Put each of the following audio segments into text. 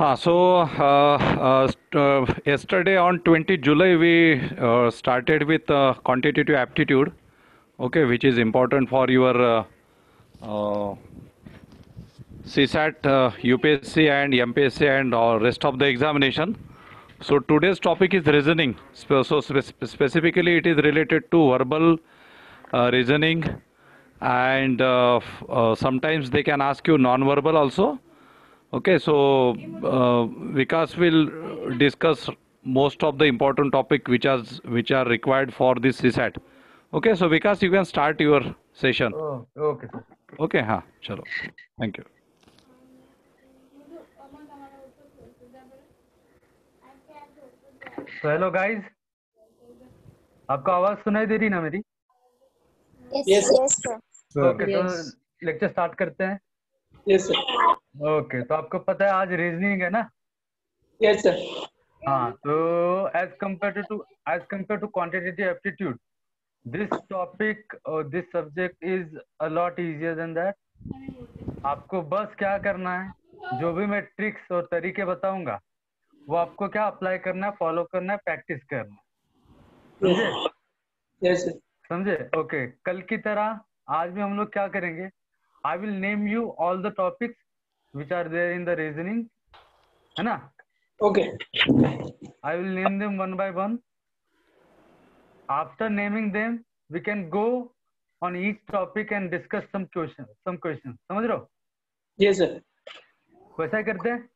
Huh, so uh, uh, uh, yesterday on 20 July we uh, started with uh, quantitative aptitude, okay, which is important for your uh, uh, CSAT, uh, UPSC and MPSC and uh, rest of the examination. So today's topic is reasoning. So spe- specifically it is related to verbal uh, reasoning and uh, uh, sometimes they can ask you non-verbal also. Okay, so uh, Vikas will discuss most of the important topic which are which are required for this CSAT. Okay, so Vikas, you can start your session. Oh, okay, sir. Okay, हाँ, चलो. Thank you. तो hello guys आपको आवाज सुनाई दे रही ना मेरी Yes, yes, sir. ओके तो लेक्चर स्टार्ट करते हैं Yes, sir. ओके तो आपको पता है आज रीजनिंग है ना? Yes, sir. हाँ तो as compare to as compare to quantitative aptitude this topic और this subject is a lot easier than that आपको बस क्या करना है जो भी मैं ट्रिक्स और तरीके बताऊँगा वो आपको क्या अप्लाई करना है फॉलो करना है प्रैक्टिस करना है। समझे Yes, समझे? ओके कल की तरह आज भी हम लोग क्या करेंगे? I will name you all the topics which are there in the reasoning है ना Okay. I will name them one by one. After naming them, we can go on each topic and discuss some questions. Some questions. समझ रहे हो? Yes, sir. वैसा ही करते हैं?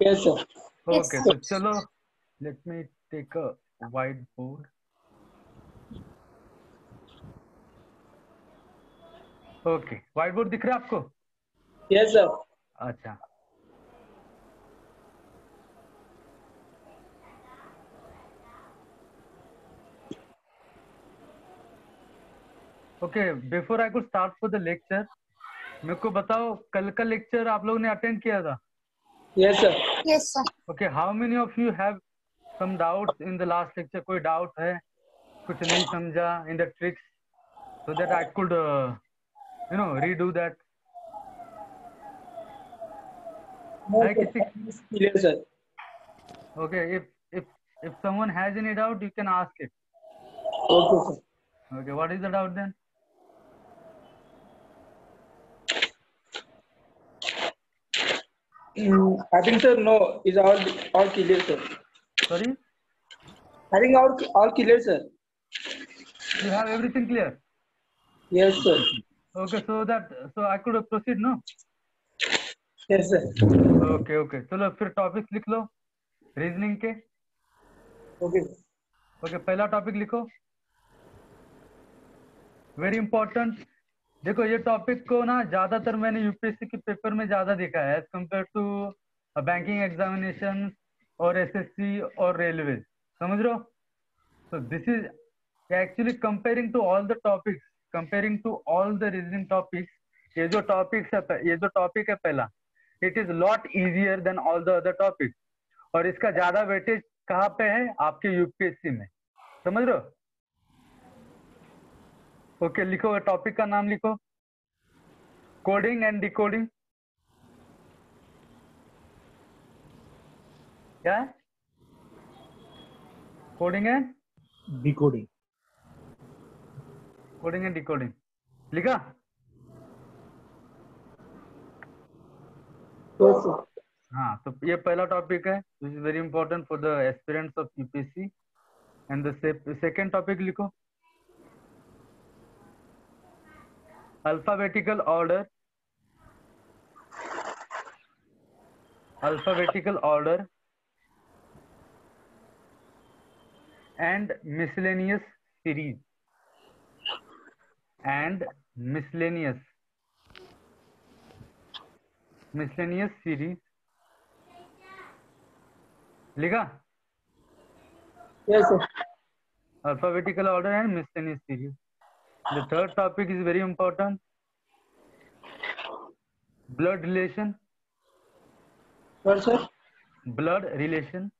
Yes, sir. Yes, Okay. sir. तो चलो. Let me take a whiteboard. Okay. Whiteboard दिख रहा है आपको? Yes, sir. अच्छा। Okay before I could start for the lecture मेरे को बताओ कल का लेक्चर आप लोगों ने अटेंड किया था? Yes sir yes sir okay how many of you have some doubts in the last lecture कोई डाउट है? कुछ नहीं समझा in the tricks so that I could you know redo that Okay, if if if someone has any doubt, you can ask it. Okay, sir. Okay, what is the doubt then? Mm, I think sir, no, is all all clear, sir. Sorry. I think all all clear, sir. You have everything clear. Yes, sir. Okay, so that so I could proceed, no? Okay okay. चलो फिर topics लिख लो reasoning के। Okay. Okay. Okay okay, पहला topic लिखो। Very important देखो ये topic को ना ज़्यादातर मैंने यूपीएससी के पेपर में ज़्यादा देखा है as compare to banking examination और एसएससी और रेलवे समझ रहे हो? This is actually comparing to all the topics comparing to all the reasoning topics ये जो टॉपिक्स है ये जो टॉपिक है पहला it is lot easier than all the other topic और इसका ज़्यादा वेटेज कहाँ पे है? आपके यूपीएससी में। समझ रहे हो? ओके लिखो टॉपिक का नाम लिखो। कोडिंग एंड डिकोडिंग क्या? है coding and decoding coding and decoding लिखा? Yes, हाँ। तो ये पहला टॉपिक है which is very important for the aspirants of UPSC and the second topic लिखो। Alphabetical order alphabetical order and miscellaneous series and miscellaneous. Miscellaneous series. लिखा? Alphabetical order and miscellaneous series the third topic is very important blood relation sir blood relation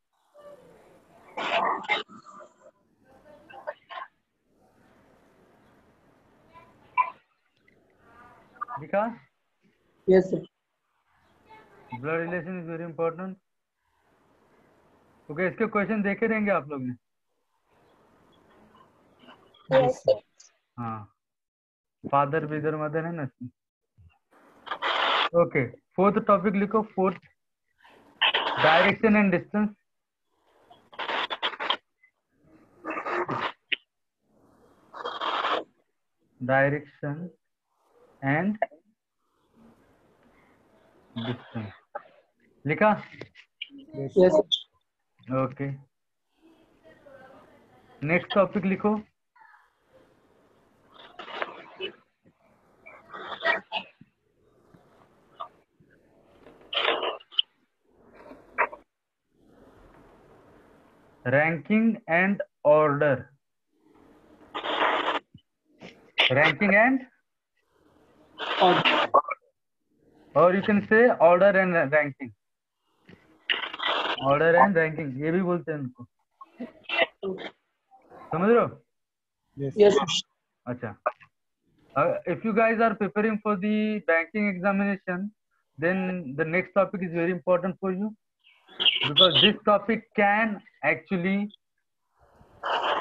लिखा yes sir blood relation is very important. Okay इसके question देखे रहेंगे आप लोग ने. हाँ। Father brother mother है ना? ओके फोर्थ टॉपिक लिखो fourth direction and distance direction and distance लिखा? ओके नेक्स्ट टॉपिक लिखो। Ranking and order ranking and और you can say order and ranking order and ranking ये भी बोलते हैं उनको समझ रहे हो Yes, sir. अच्छा uh, if you guys are preparing for the banking examination then the next topic is very important for you because this topic can actually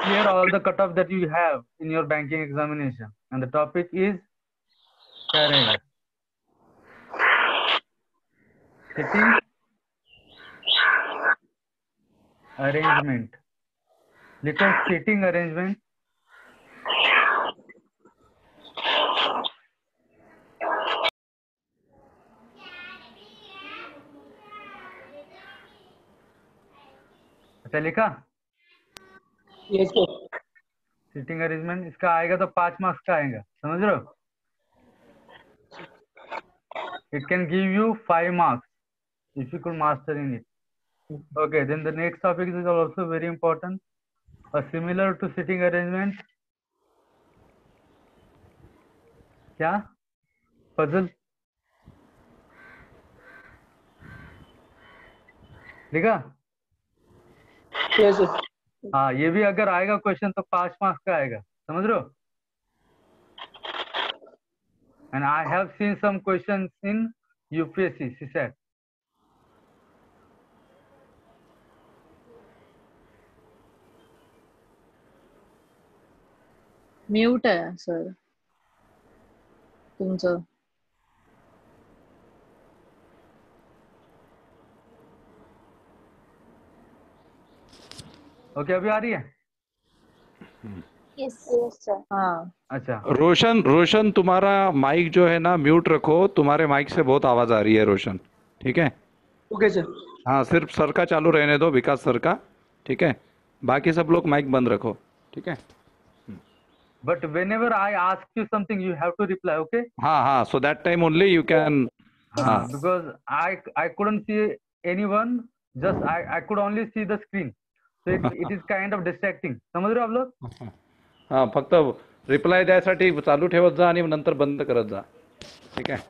clear all the cutoff that you have in your banking examination and the topic is क्या रहेगा arrangement. लिखो sitting arrangement. अच्छा लिखा? Yes. Sitting arrangement इसका आएगा तो पाँच marks का आएगा समझ रहे हो? It can give you five marks if you could master in it Okay then the next topic is also very important और सिमिलर टू सिटिंग अरेंजमेंट क्या पजल लिखा Yes, sir. हाँ ये भी अगर आएगा क्वेश्चन तो पांच मार्क्स का आएगा समझ रहे हो and I have seen some questions in UPSC CSAT Mute आहे सर। तुमचं ओके अभी आ रही है? हाँ। अच्छा। रोशन रोशन तुम्हारा माइक जो है ना म्यूट रखो। तुम्हारे माइक से बहुत आवाज़ आ रही है रोशन। ठीक है? Okay, sir. हाँ सिर्फ़ सर का चालू रहने दो विकास सर का। ठीक है? बाकी सब लोग माइक बंद रखो। ठीक है? But whenever I ask you something you have to reply okay हाँ हाँ so that time only you can हाँ because I I couldn't see anyone just i i could only see the screen. So it, it is kind of distracting. समझ रहे हो आप लोग हा फक्त रिप्लाय द्यायसाठी चालू ठेवत जा आणि नंतर बंद करत जा. ठीक आहे?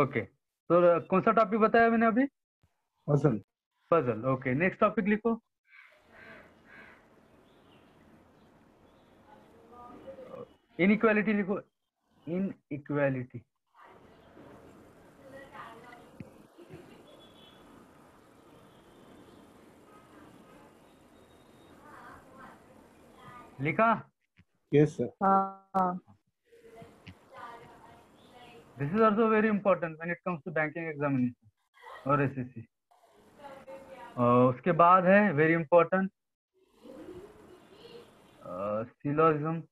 ओके तो कौन सा टॉपिक बताया मैंने अभी? Puzzle. Puzzle okay next topic लिखो. इन इक्वालिटी लिखो? इन इक्वालिटी लिखा yes sir this is also very important when it comes to banking examination और एस एसएससी उसके बाद है वेरी इंपॉर्टेंट सिलोजिज्म uh,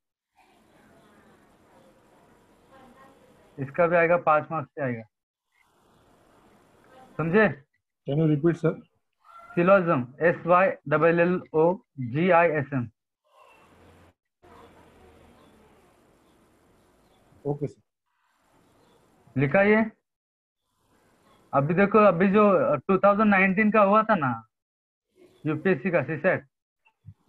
इसका भी आएगा पाँच मार्क्स से आएगा। समझे? Can you repeat, sir? Syllogism S Y double L O G I S M Okay, sir. लिखा ये? अभी देखो अभी जो 2019 का हुआ था ना यूपीएससी का सीसेट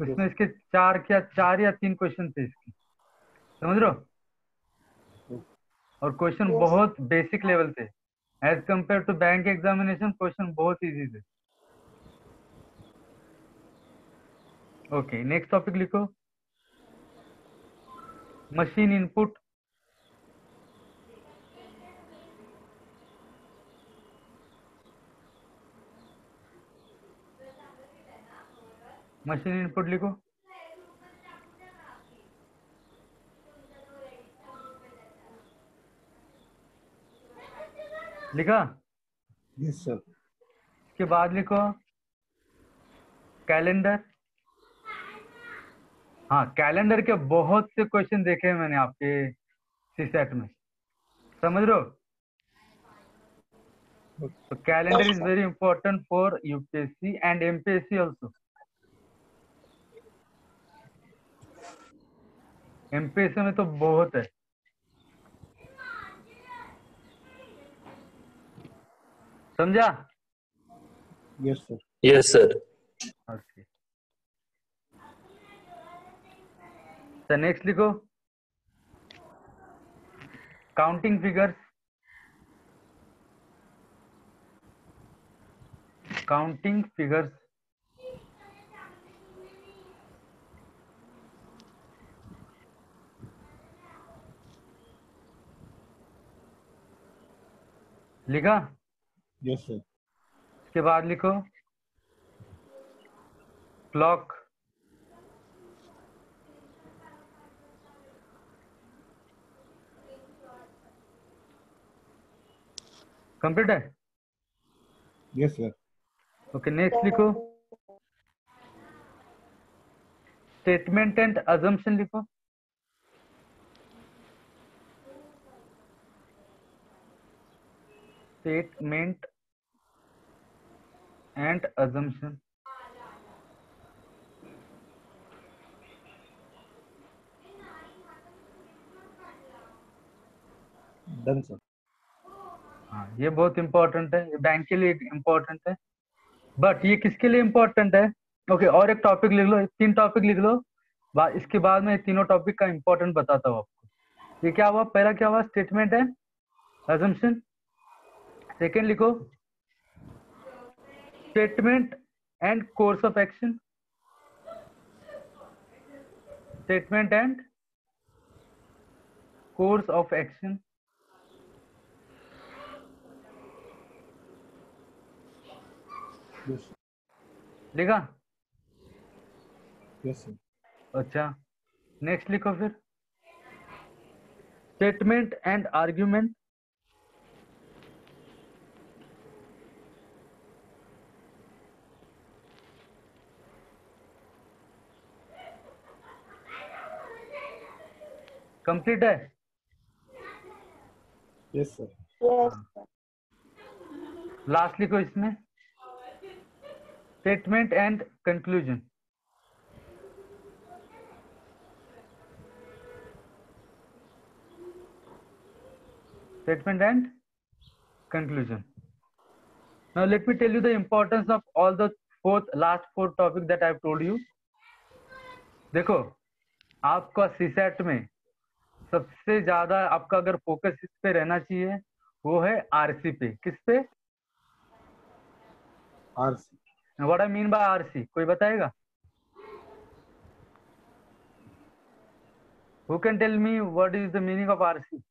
उसमें इसके चार क्या चार या तीन क्वेश्चन थे इसके। समझ रहे हो? और क्वेश्चन बहुत बेसिक लेवल थे as compare to bank examination question बहुत इजी थे ओके नेक्स्ट टॉपिक लिखो। मशीन इनपुट मशीन इनपुट लिखो। लिखा? Yes, sir. इसके बाद लिखो। कैलेंडर। हाँ कैलेंडर के बहुत से क्वेश्चन देखे हैं मैंने आपके सी सेट में। समझ रहे हो? तो calendar is very important for UPSC and MPSC also MPSC में तो बहुत है। समझा? Yes sir yes sir okay sir next लिखो। काउंटिंग फिगर्स काउंटिंग फिगर्स लिखा? Yes, sir. इसके बाद लिखो। क्लॉक कंप्लीट है? यस सर ओके नेक्स्ट लिखो। स्टेटमेंट एंड अजम्पशन लिखो। Statement and sir. हाँ ये बहुत इंपॉर्टेंट है ये बैंक के लिए इम्पोर्टेंट है। बट ये किसके लिए इम्पोर्टेंट है? ओके okay, और एक टॉपिक लिख लो तीन टॉपिक लिख लो। बा, इसके बाद में तीनों टॉपिक का इम्पोर्टेंट बताता हूँ आपको। ये क्या हुआ? पहला क्या हुआ? स्टेटमेंट है अजम्पशन सेकेंड लिखो statement and course of action. Statement and course of action. Yes, लिखा? Yes, sir. अच्छा। नेक्स्ट लिखो फिर। स्टेटमेंट एंड आर्ग्यूमेंट कंप्लीट है. Yes, sir. लास्ट लिखो इसमें statement and conclusion statement and conclusion now let me tell you the importance of all the fourth last four topic that i have told you देखो आपका CSAT में सबसे ज़्यादा आपका अगर फोकस इस पे रहना चाहिए वो है आरसी पे। किस पे? RC. What I mean by RC कोई बताएगा? Who can tell me what is the meaning of RC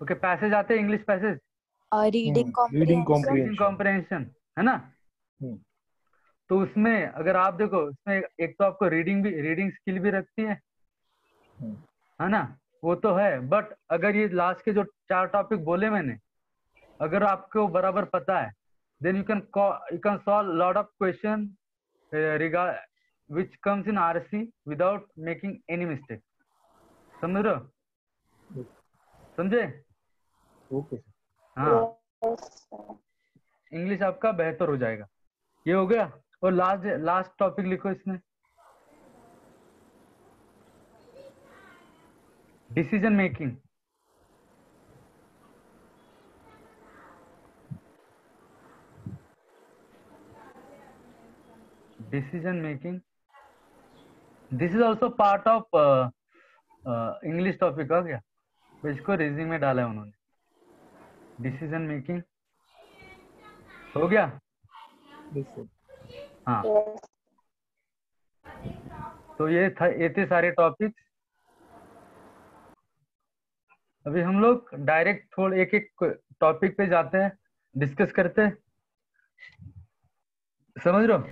okay passage आते हैं English passage Hmm. Reading comprehension है ना? हम्म, तो उसमें अगर आप देखो उसमें एक तो आपको रीडिंग भी रीडिंग स्किल भी रखती है। हम्म, है ना? वो तो है बट अगर ये लास्ट के जो चार टॉपिक बोले मैंने अगर आपको बराबर पता है then you can you can solve lot of question regard which comes in R C without making any mistake समझ रहे हो? समझे? ओके हाँ। इंग्लिश आपका बेहतर हो जाएगा। ये हो गया? और लास्ट लास्ट टॉपिक लिखो इसमें। Decision making this is also part of uh, uh, english topic आ गया। तो इसको रिज्यूम में डाला है उन्होंने। डिसीज़न मेकिंग हो गया. हाँ। Yes. तो ये था ये थे सारे टॉपिक्स अभी हम लोग डायरेक्ट थोड़े एक एक टॉपिक पे जाते हैं डिस्कस करते हैं। समझ रहे हो?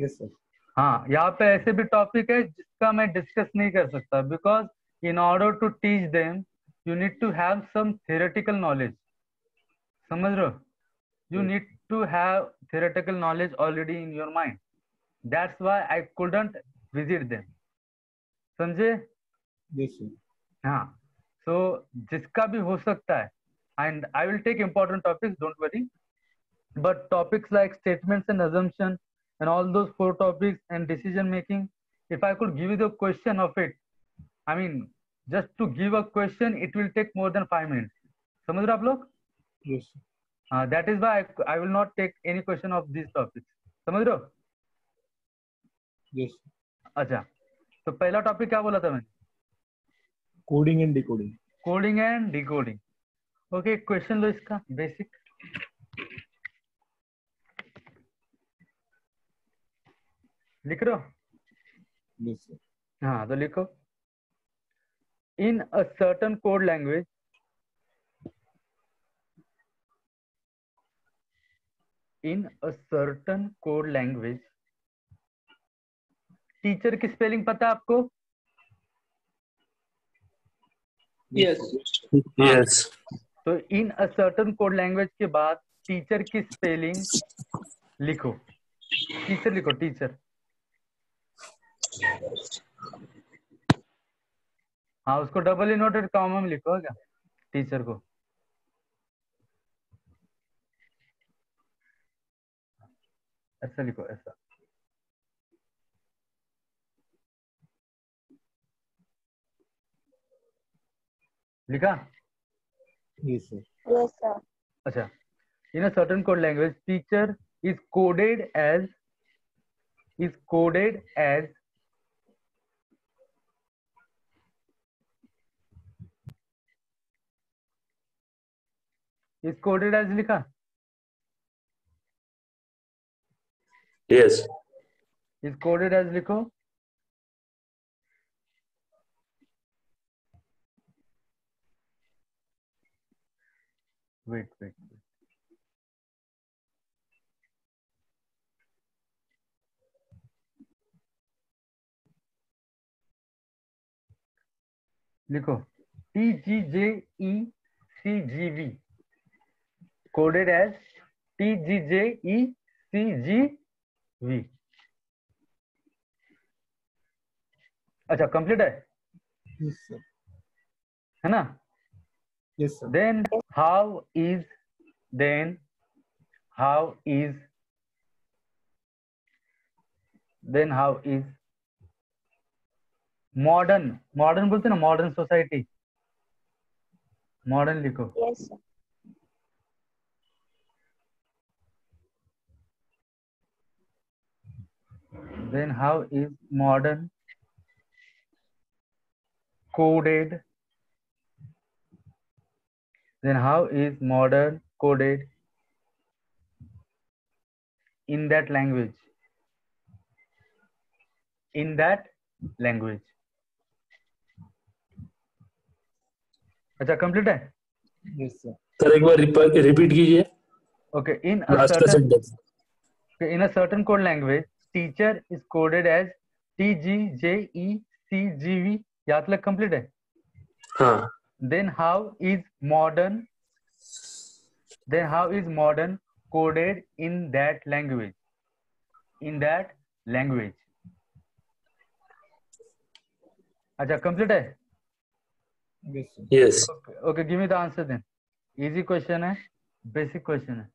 Yes, sir. हाँ यहाँ पे ऐसे भी टॉपिक है जिसका मैं डिस्कस नहीं कर सकता because in order to teach them you need to have some theoretical knowledge समझ रहे हो? You need to have theoretical knowledge already in your mind that's why I couldn't visit them समझे Yes, sir. हाँ सो जिसका भी हो सकता है and I will take important topics don't worry but topics like statements and assumption and all those four topics and decision making if i could give you the question of it i mean just to give a question it will take more than 5 minutes समझ रहे हो आप लोग Yes, sir. That is by I will not take any question of this topic समझ रहे हो? Yes अच्छा तो पहला टॉपिक क्या बोला था मैंने? Coding and decoding coding and decoding okay question लो इसका बेसिक लिख रहे हो? हाँ तो लिखो। In a certain code language in a certain code language teacher की स्पेलिंग पता है आपको? Yes. Yes. तो in a certain code language के बाद टीचर की स्पेलिंग लिखो। टीचर लिखो टीचर हाँ उसको डबल इनोटेड कॉमा में लिखो क्या? टीचर को। ऐसा लिखो ऐसा। लिखा? यस यस अच्छा। In a code language teacher is coded as is coded as is coded as लिखा? Yes. is coded as लिखो wait wait wait लिखो T G J E C G V coded as T G J E C G V अच्छा complete है? है ना? Then how is then how is then how is modern modern बोलते ना modern society modern लिखो। Then how is modern coded then how is modern coded in that language in that language अच्छा complete है Yes, sir. Sir एक बार repeat कीजिए okay in a certain sentence teacher is coded as T G J E C G V याद तक complete है? Then how is modern then how is modern coded in that language in that language अच्छा complete है? Yes okay give me the answer then easy question है basic question है.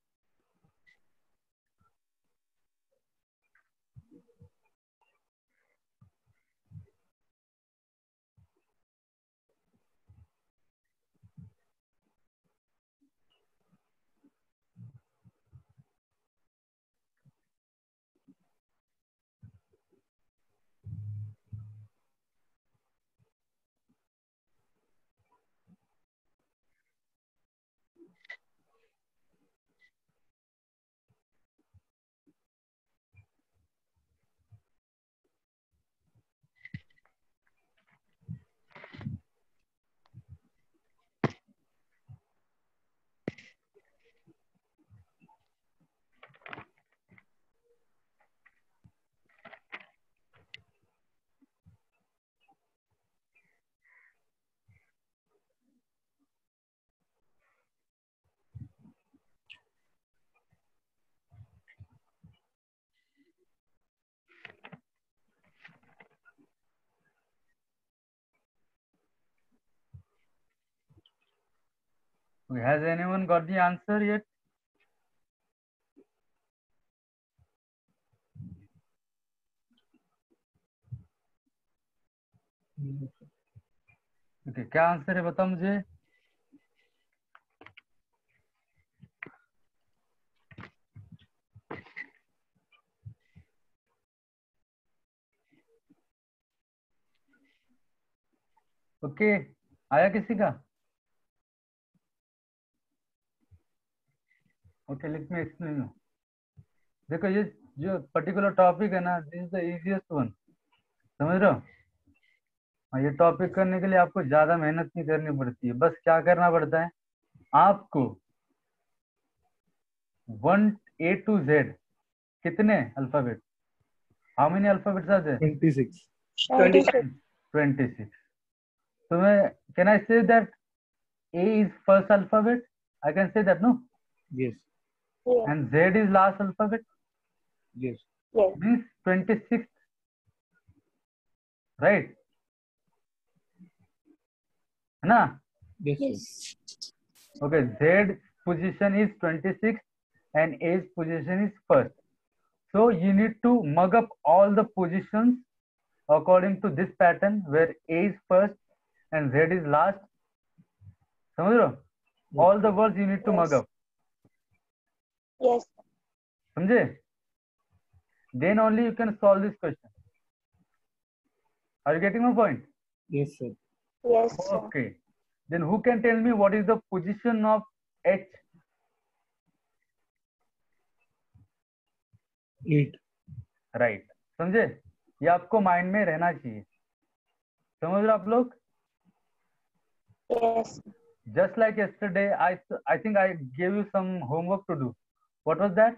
Has anyone got the answer yet? Okay क्या answer है बताओ मुझे okay okay, आया किसी का okay let me explain you देखो ये जो पर्टिकुलर टॉपिक है ना this is the easiest one समझ रहे हो? और ये टॉपिक करने के लिए आपको ज़्यादा मेहनत नहीं करनी पड़ती है। बस क्या करना पड़ता है? आपको वन ए टू जेड कितने alphabet how many alphabets are there 26 26. 26 so मैं can I say that A is first alphabet? I can say that no? Yes. yes. and Z is last alphabet. Yes. Yes. Means 26th. Right. Na? Yes. Okay. Z position is 26th and A's position is first. So you need to mug up all the positions according to this pattern where A is first and Z is last. Samudra? All the words you need to yes. mug up. Yes. समझे then only you can solve this question are you getting my point yes sir Yes. sir. okay then who can tell me what is the position of h 8 right समझे ये आपको mind में रहना चाहिए समझ रहे हो आप लोग Yes. just like yesterday i i think i gave you some homework to do What was that?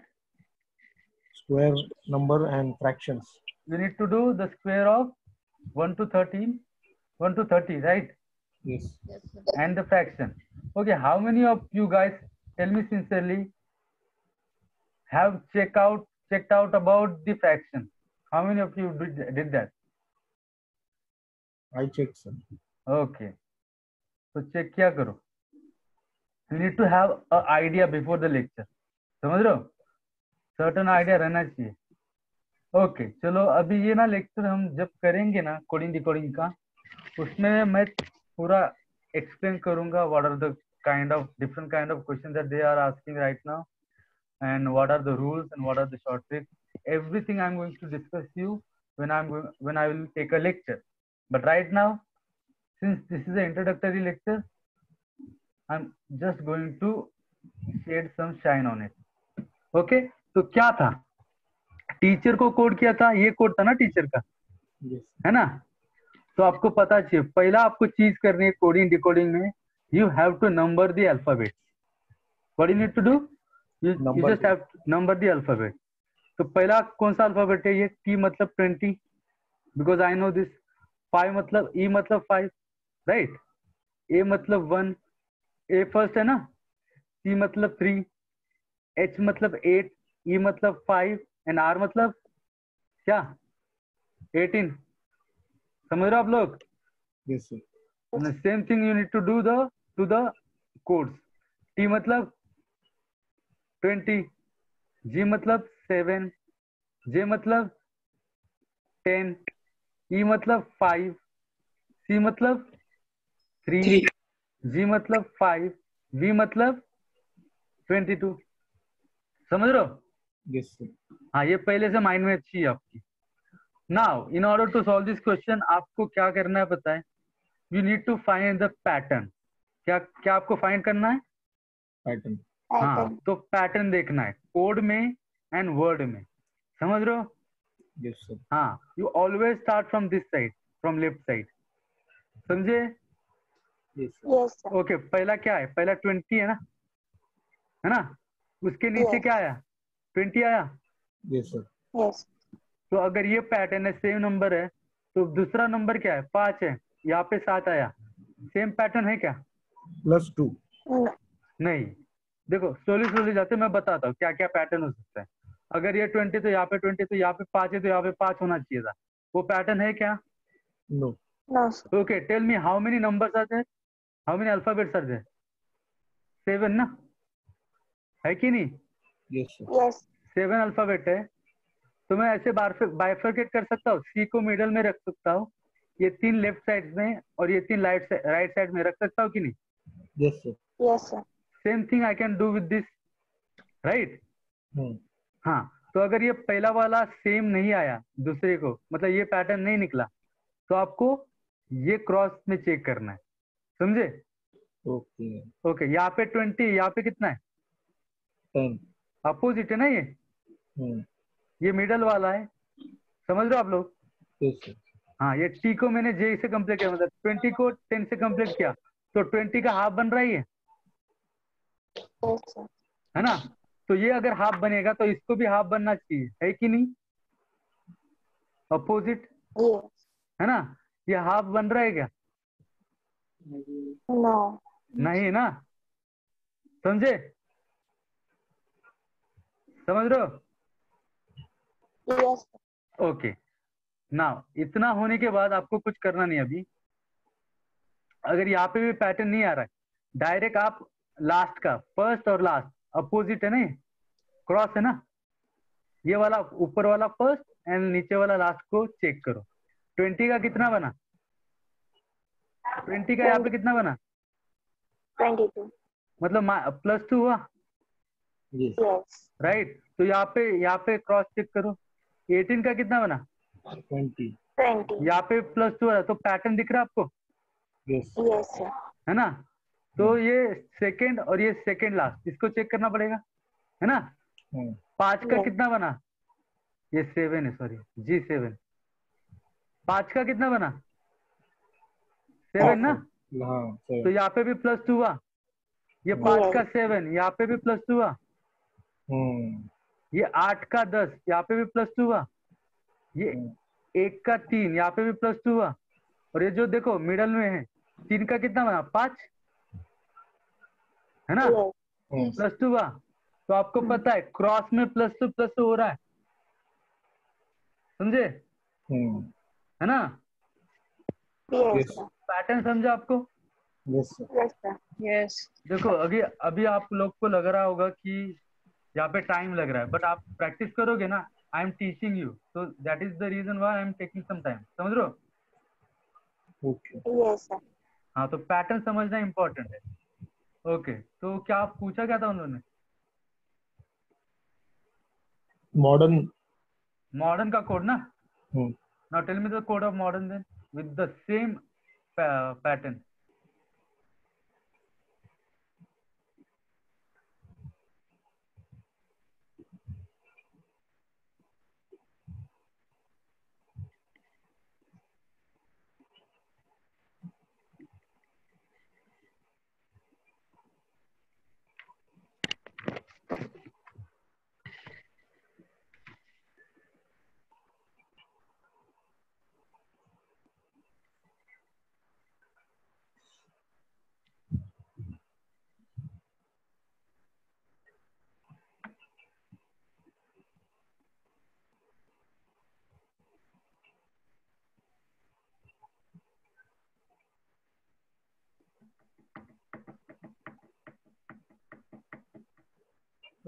Square number and fractions. You need to do the square of 1 to 13, 1 to 30, right? Yes. And the fraction. Okay, how many of you guys, tell me sincerely, have check out, checked out about the fraction? How many of you did, did that? I checked, sir. Okay. So check kya karo. You need to have an idea before the lecture. समझ रहे हो? Certain idea रहना चाहिए। Okay चलो अभी ये ना lecture हम जब करेंगे ना कोडिंग डिकोडिंग का उसमें मैं पूरा एक्सप्लेन करूँगा what are the kind of different kind of question that they are asking right now and what are the rules and what are the short trick everything I am going to discuss you when I am when I will take a lecture but right now since this is a introductory lecture I am just going to shed some shine on it okay तो क्या था? Teacher को code किया था ये code था ना teacher का? Yes. है ना? तो आपको पता चाहिए पहला आपको चीज़ करनी है कोडिंग डिकोडिंग में you have to number the alphabet what you need to do you just have number the alphabet तो पहला कौन सा अल्फ़ाबेट है ये? टी मतलब twenty because I know this five मतलब ई e मतलब फाइव राइट ए मतलब वन ए फ़र्स्ट है ना? सी मतलब थ्री एच मतलब एट ई मतलब फाइव एंड आर मतलब क्या? एटीन समझ रहे हो आप लोग? Yes sir. And the same thing you need to do the to the codes. T मतलब 20, G मतलब 7, J मतलब 10, E मतलब 5, C मतलब 3, G मतलब 5, V मतलब 22. समझ रहे हो? Yes हाँ ये पहले से माइंड में अच्छी है आपकी। Now in order to solve this question आपको क्या करना है पता है? You need to find the pattern क्या क्या आपको फाइंड करना है? Pattern. हाँ तो पैटर्न देखना है। कोड में एंड वर्ड में। समझ रहे हो? Yes हाँ you always start from this side from left side समझे? Yes Yes. ओके पहला क्या है? पहला ट्वेंटी है ना? है ना? उसके नीचे क्या आया? ट्वेंटी आया? तो अगर ये पैटर्न है सेम नंबर है तो दूसरा नंबर क्या है? पाँच है। यहाँ पे सात आया। सेम पैटर्न है क्या? Plus 2 No. नहीं। देखो स्लोली स्लोली जाते मैं बताता हूँ क्या क्या पैटर्न हो सकता है। अगर ये ट्वेंटी तो यहाँ पे ट्वेंटी तो यहाँ पे पाँच है तो यहाँ पे पाँच होना चाहिए था। वो पैटर्न है क्या? Sir. Okay tell me how many numbers are there how many alphabets are there seven ना? है कि नहीं. Yes. सेवन अल्फ़ाबेट है तो मैं ऐसे बाइफर्केट कर सकता हूँ सी को मिडल में रख सकता हूँ ये तीन लेफ़्ट साइड में और ये तीन राइट राइट साइड में रख सकता हूँ कि नहीं Yes, sir. Yes, sir. Same thing I can do with this right. हाँ तो अगर ये पहला वाला सेम नहीं आया दूसरे को मतलब ये पैटर्न नहीं निकला तो आपको ये क्रॉस में चेक करना है समझे Okay. ओके यहाँ पे ट्वेंटी यहाँ पे कितना है. अपोजिट है ना ये? Hmm. ये मिडल वाला है। समझ रहे हो आप लोग? हाँ ये टी को मैंने जे से कंप्लीट किया मतलब ट्वेंटी को टेन से कंप्लीट किया। तो ट्वेंटी का हाफ़ बन रहा है ये? है ना? तो ये अगर हाफ़ बनेगा तो इसको भी हाफ़ बनना चाहिए। है कि नहीं? अपोजिट है ना? ये हाफ़ बन रहा है क्या? No. नहीं ना? समझे? समझ रहे हो? Yes. ओके नाउ इतना होने के बाद आपको कुछ करना नहीं अभी। अगर यहाँ पे भी पैटर्न नहीं आ रहा है डायरेक्ट आप लास्ट का फ़र्स्ट और लास्ट अपोजिट है ना क्रॉस है ना? ये वाला ऊपर वाला फ़र्स्ट एंड नीचे वाला लास्ट को चेक करो। ट्वेंटी का कितना बना? ट्वेंटी का यहाँ पे कितना बना? Twenty-two. मतलब प्लस टू हुआ. राइट तो यहाँ पे यहाँ पे क्रॉस चेक करो। एटीन का कितना बना? Twenty. Twenty. यहाँ पे प्लस टू है तो पैटर्न दिख रहा है आपको? Yes. Yes, है ना? तो ये सेकंड और ये सेकंड लास्ट इसको चेक करना पड़ेगा। है ना? Hmm. पाँच का Yes. कितना बना? ये सेवन है सॉरी जी सेवन पाँच का कितना बना? सेवन ना? हाँ तो यहाँ पे भी प्लस टू हुआ। ये पाँच का सेवन यहाँ पे भी प्लस टू हुआ। Hmm. ये आठ का दस यहाँ पे भी प्लस टू हुआ। ये Hmm. एक का तीन यहाँ पे भी प्लस टू हुआ। और ये जो देखो मिडल में है तीन का कितना बना? पाँच? है ना. प्लस टू हुआ। तो आपको पता है क्रॉस में प्लस टू प्लस टू हो रहा है। समझे. है ना. पैटर्न समझा आपको? Sir. Yes. देखो अभी अभी आप लोग को लग रहा होगा कि यहाँ पे टाइम लग रहा है। बट आप प्रैक्टिस करोगे ना आई एम टीचिंग यू तो that is the reason why I am taking some time समझ रहे हो. हाँ तो पैटर्न समझना इम्पोर्टेंट है। ओके तो क्या आप पूछा क्या था उन्होंने? Modern. मॉडर्न का कोड ना? Hmm. Now tell me the code of modern then with the same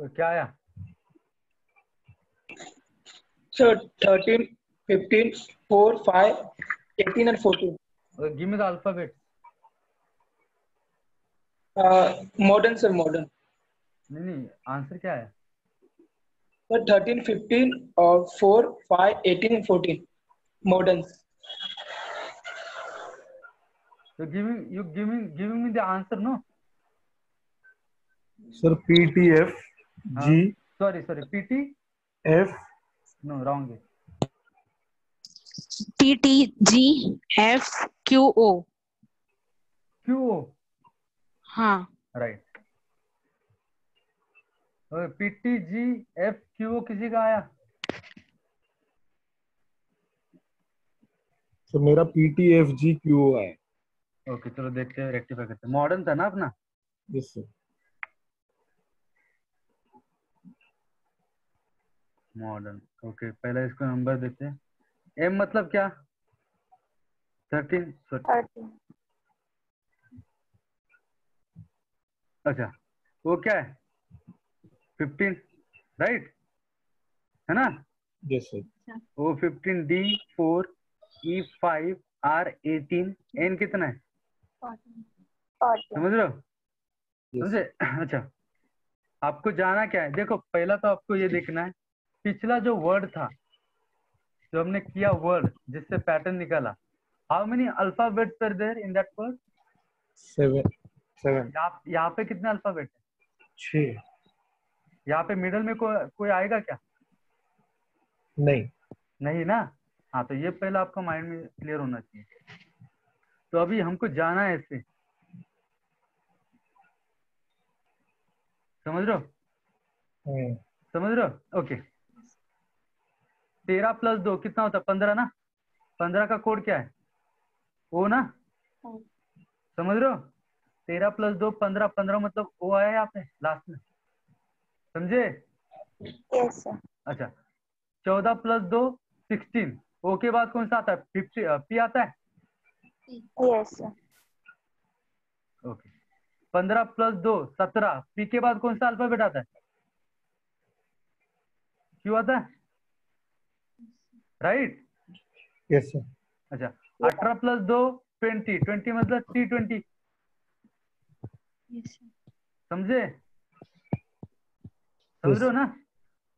क्या आया? Sir thirteen fifteen four five eighteen and fourteen give alphabet modern sir modern नहीं आंसर क्या है? सर थर्टीन फिफ्टीन और four five eighteen and fourteen modern sir giving you giving giving me the answer no sir PTF G, Sorry sorry PT F, no wrong है. T G F Q O QO हाँ right. और PT G F QO किसी का आया? so मेरा PTF, G, Q, O है. Okay चलो देखते हैं रेक्टिफाई करते हैं मॉडर्न था ना अपना Yes, sir. मॉडर्न। ओके पहले इसको नंबर देते हैं। एम मतलब क्या? थर्टीन. अच्छा वो क्या है? फिफ्टीन राइट है ना? Yes, sir. वो fifteen D four E five R eighteen N कितना है? समझ रहे हो? समझे? अच्छा आपको जाना क्या है? देखो पहला तो आपको ये देखना है। पिछला जो वर्ड था जो हमने किया वर्ड जिससे पैटर्न निकाला how many alphabet are there in that word seven Seven. यहाँ पे कितने अल्फ़ाबेट है? छः यहाँ पे मिडल में कोई कोई आएगा क्या? नहीं. नहीं ना? हाँ तो ये पहला आपका माइंड में क्लियर होना चाहिए। तो अभी हमको जाना है ऐसे समझ रहे हो? हम्म, समझ रहे हो? ओके तेरह प्लस दो कितना होता? है पंद्रह ना? पंद्रह का कोड क्या है? ओ ना? हम्म। समझ रहे हो? तेरह प्लस दो पंद्रह पंद्रह मतलब ओ आया पे लास्ट में। समझे? यस सर अच्छा। चौदह प्लस दो सिक्सटीन ओ के बाद कौन सा आता है? फिफ्टी पी आता है? यस सर ओके पंद्रह प्लस दो सत्रह. पी के बाद कौन सा अल्फ़ाबेट आता है? क्यों आता है? राइट? Yes, sir. अच्छा अठारह प्लस दो ट्वेंटी ट्वेंटी मतलब टी ट्वेंटी समझे? समझ रहे हो ना?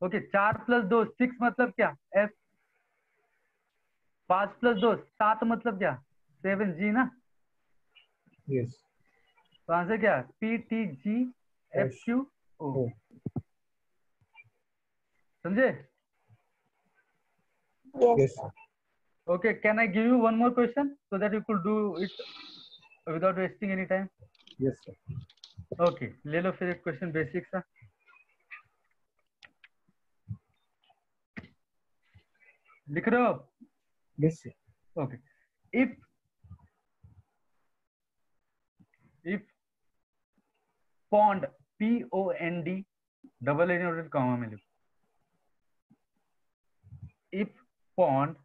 ओके चार प्लस दो सिक्स मतलब क्या? एफ़ पाँच प्लस दो सात मतलब क्या? सेवन जी ना? Yes. तो आंसर क्या? P T G F. Q O. समझे? Yes, sir. Okay, can I give you one more question so that you could do it without wasting any time? Yes, sir. Okay, ले लो फिर एक question basic सा लिख रहे हो Yes, sir. Okay, if if pond P O N D double inverted comma में लिखो if pond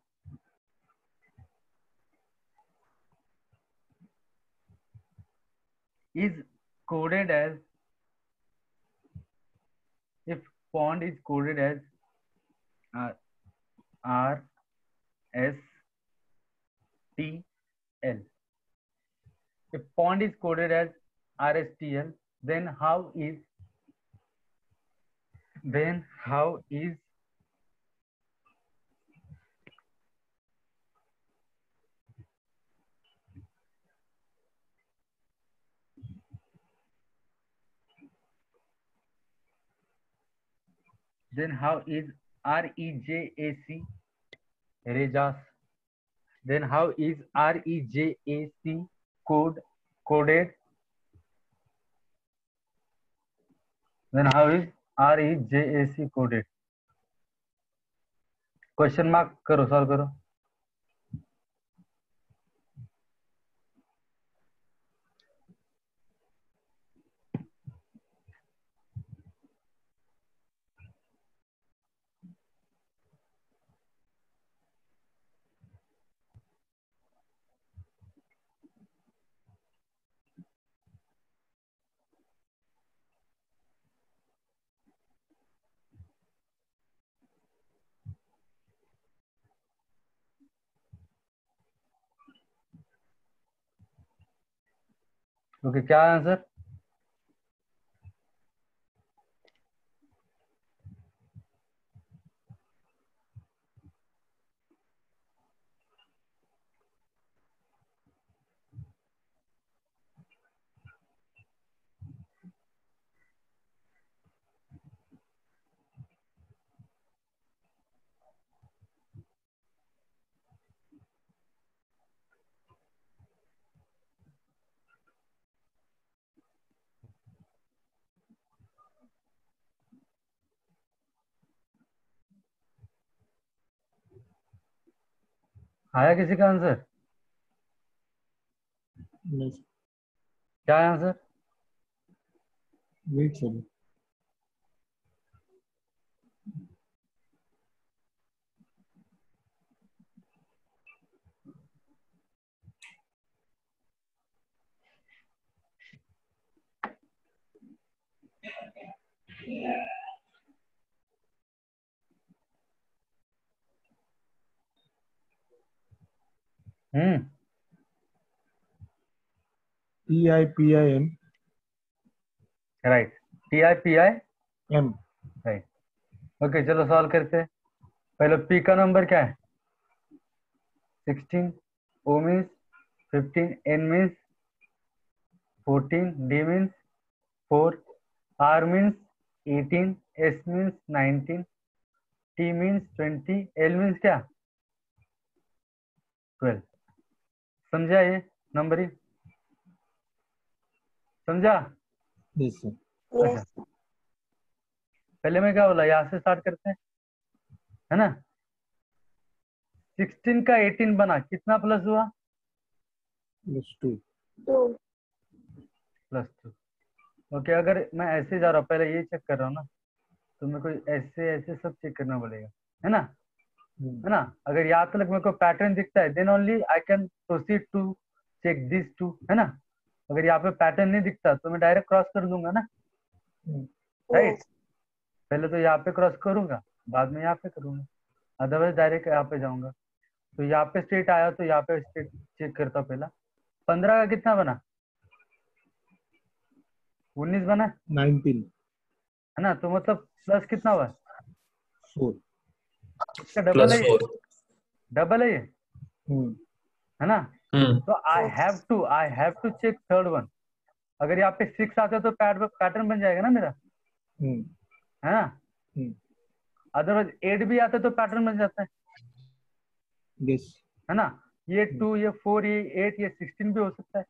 is coded as if pond is coded as uh, R S T L. If pond is coded as RSTL, then how is then how is then how is R-E-J-A-C? Rejas? Then how is R-E-J-A-C code coded? Then how is R-E-J-A-C coded? Question mark करो solve करो okay क्या answer? आया किसी का answer क्या है answer sir. हम्म। P I P I M right T I P I M right okay चलो सॉल्व करते हैं। पहले पी का नंबर क्या है? Sixteen O means fifteen N means fourteen D means four R means eighteen S means nineteen T means twenty L means क्या? Twelve समझा ये नंबर ही समझा? Yes Yes. पहले मैं क्या बोला यहाँ से स्टार्ट करते हैं? है ना? सिक्सटीन का एटीन बना कितना प्लस हुआ? Two. Two. Plus two okay अगर मैं ऐसे जा रहा हूँ पहले ये चेक कर रहा हूँ ना तो मेरे को ऐसे ऐसे सब चेक करना पड़ेगा है ना. है ना? अगर यहाँ तक मेरे को पैटर्न दिखता है then only I can proceed to check this two है ना? अगर यहाँ पे पैटर्न नहीं दिखता तो मैं डायरेक्ट क्रॉस कर दूँगा ना. Right Yes. पहले तो यहाँ पे क्रॉस करूँगा बाद में यहाँ पे करूँगा। अदरवाइज़ डायरेक्ट यहाँ पे जाऊँगा। तो यहाँ पे स्ट्रेट आया तो यहाँ पे स्ट्रेट चेक करता हूँ पहला। पंद्रह का कितना बना? उन्नीस बना? नाइनटीन है ना? तो मतलब प्लस कितना हुआ? Four इसका डबल है डबल है ये. है ना? हम्म। तो I have to I have to check third one अगर यहाँ पे सिक्स आता है तो पैटर्न बन जाएगा ना मेरा? Hmm. है ना. अदरवाइज़ एट भी आता है तो पैटर्न बन जाता है। Yes. है ना? ये टू ये फोर ये एट ये सिक्सटीन भी हो सकता है।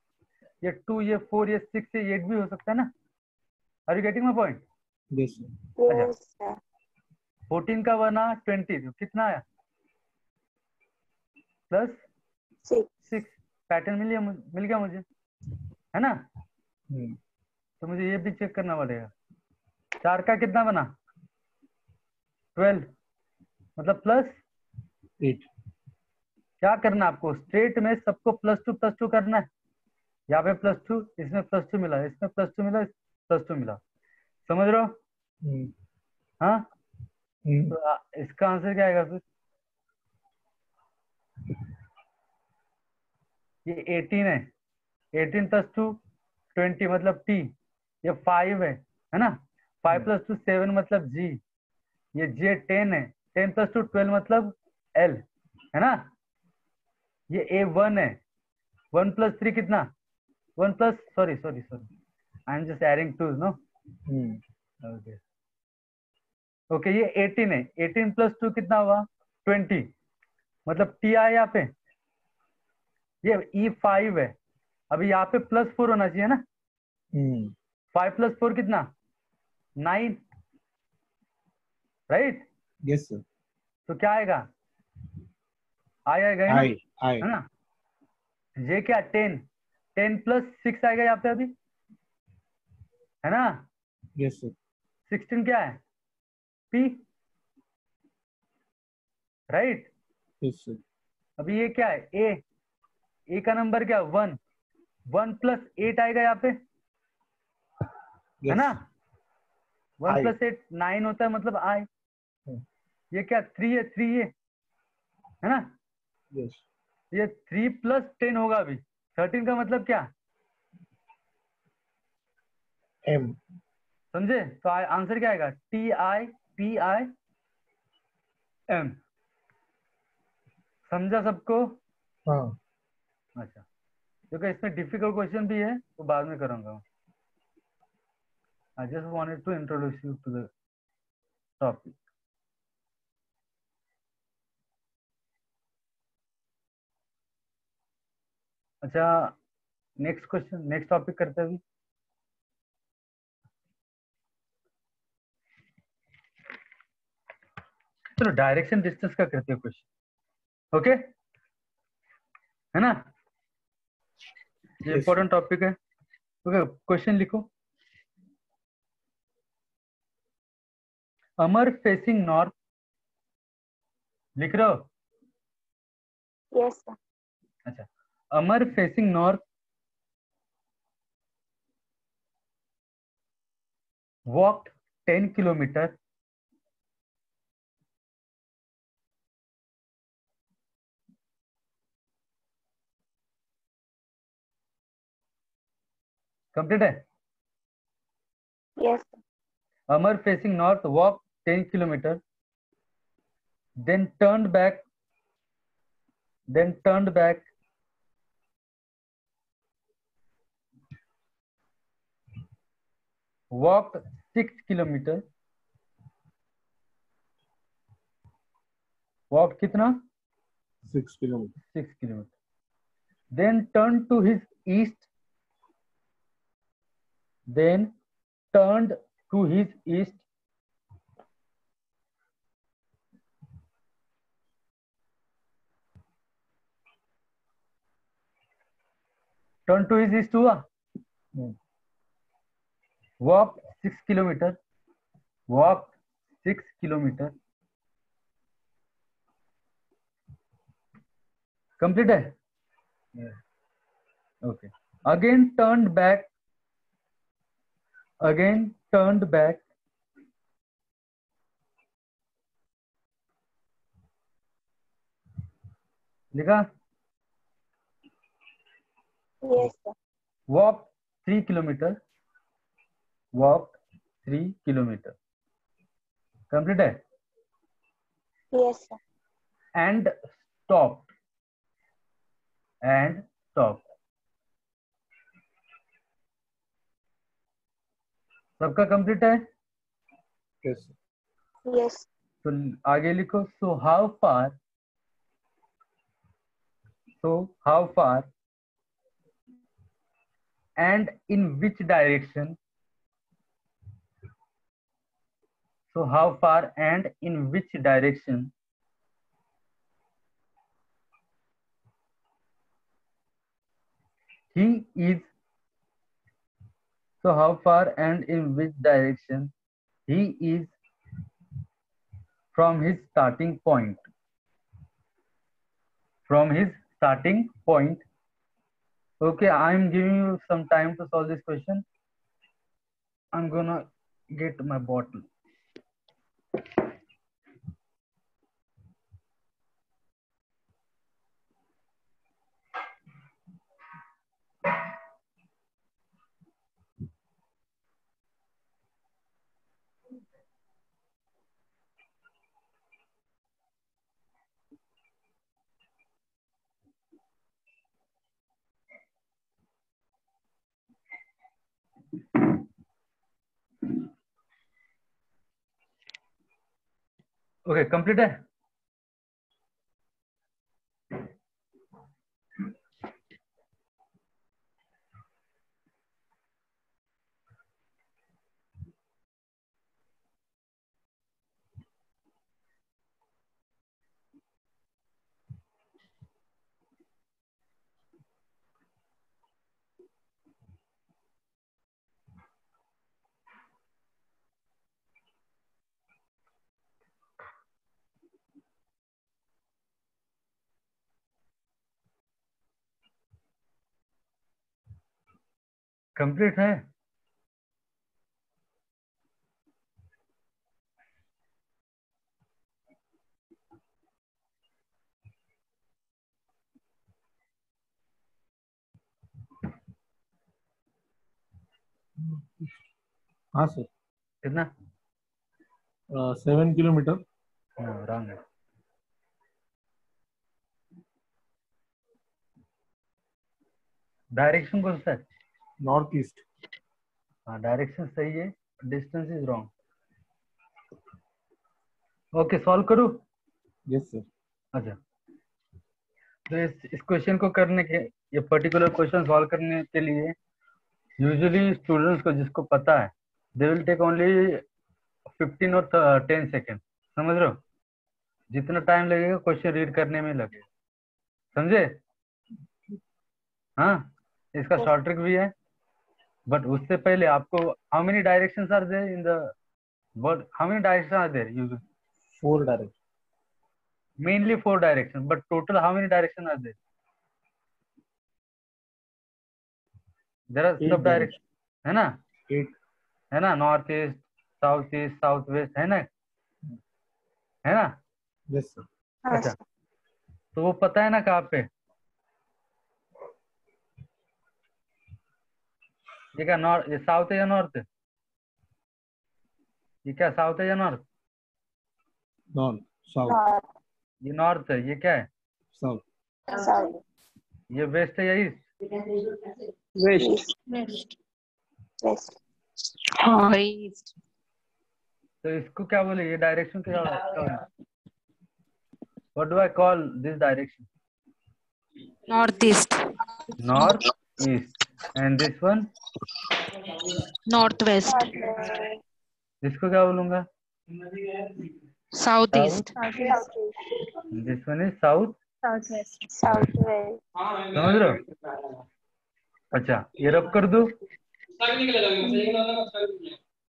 ये टू ये फोर ये सिक्स ये एट भी हो सकता है ना? Are you getting my point yes sir Yes, sir. Fourteen का बना ट्वेंटी तो कितना आया? प्लस? सिक्स पैटर्न मिल गया मुझे- मिल गया मुझे। है ना? Hmm. तो मुझे ये भी चेक करना पड़ेगा। चार का कितना बना? ट्वेल्व मतलब प्लस एट क्या करना आपको? स्ट्रेट में सबको प्लस टू प्लस टू करना है। यहाँ पे प्लस टू इसमें प्लस टू मिला इसमें प्लस टू मिला प्लस टू मिला। समझ रहे हो? Hmm. हाँ. तो इसका आंसर क्या आएगा फिर? ये 18 है। 18 प्लस टू ट्वेंटी मतलब टी ये फाइव है है ना? फाइव प्लस टू सेवन मतलब जी ये जे टेन है। टेन प्लस टू ट्वेल्व मतलब एल है ना? ये ए वन है। वन प्लस थ्री कितना? One plus sorry sorry sorry I am just adding two no. Okay okay ये 18 है. 18 प्लस टू कितना हुआ? 20 मतलब टी आया यहाँ पे. ये ई फाइव है. अभी यहाँ पे प्लस फोर होना चाहिए ना. फाइव प्लस फोर कितना? Nine right yes sir. तो क्या आएगा? आई आएगा है I है ना? ये क्या? टेन टेन प्लस सिक्स आएगा यहाँ पे अभी? है ना? Yes sir. सिक्सटीन क्या है? P right yes sir. अभी ये क्या है? ए ए का नंबर क्या? वन वन प्लस एट आएगा यहाँ पे? है yes. ना वन प्लस एट नाइन होता है मतलब आई हम्म। ये क्या? थ्री है थ्री ये। है ना? Yes. ये थ्री प्लस टेन होगा अभी। थर्टीन का मतलब क्या? M. समझे? तो आंसर क्या आएगा? T I P I M समझा सबको? हाँ। अच्छा। क्योंकि इसमें डिफ़िकल्ट क्वेश्चन भी है तो बाद में करूँगा। I just wanted to introduce you to the topic अच्छा नेक्स्ट क्वेश्चन नेक्स्ट टॉपिक करते हैं अभी। चलो डायरेक्शन डिस्टेंस का करते हैं क्वेश्चन ओके है ना? ये इंपॉर्टेंट टॉपिक है। ओके क्वेश्चन लिखो। अमर फेसिंग नॉर्थ लिख रहे हो? Yes, अच्छा। Amar facing north walk ten kilometre complete है Yes, sir. Amar facing north walked 10 kilometers, then turned back, then turned back. Walked 6 kilometers. Walked कितना? Six kilometers. 6 kilometers. Then turned to his east. Then turned to his east. Turn to his east हुआ walk six kilometer walk six kilometer complete है okay again turned back again turned back लिखा Yes, sir. walk three kilometer walk three kilometer complete है Yes, sir. and stopped and stopped सबका complete है Yes. Yes. तो आगे लिखो so how far so how far and in which direction so how far and in which direction he is so how far and in which direction he is from his starting point? From his starting point. Okay i'm giving you some time to solve this question. I'm gonna get my bottle okay complete है? Complete है? हाँ sir कितना? Seven kilometre. Wrong है। Direction कौन सा है? North east. हाँ direction सही है distance is wrong. Okay solve करूँ? यस सर अच्छा। तो इस इस क्वेश्चन को करने के ये पर्टिकुलर क्वेश्चन सॉल्व करने के लिए यूजुअली स्टूडेंट्स को जिसको पता है दे विल टेक ओनली 15 और 10 सेकेंड समझ रहे हो? जितना टाइम लगेगा क्वेश्चन रीड करने में लगेगा। समझे? हाँ इसका शॉर्ट ट्रिक भी है। बट उससे पहले आपको how many directions are there in the word how many direction are there usually four mainly four directions but total how many directions are there? There are Eight sub direction है ना? Eight है ना? North east south east south west है ना? है ना? Yes sir हाँ, अच्छा। तो वो पता है ना कहाँ पे? ये क्या नॉर्थ ये साउथ है या नॉर्थ ये क्या साउथ है या नॉर्थ. South. North. ये नॉर्थ है ये क्या है. South. ये वेस्ट है या ईस्ट. East. West. हाँ ईस्ट तो इसको क्या बोले ये डायरेक्शन क्या क्या what do I call this direction north east north east and this one north west Northwest. इसको क्या बोलूँगा? South east this one is south Southwest. समझ रहे हो? अच्छा ये रब कर दो।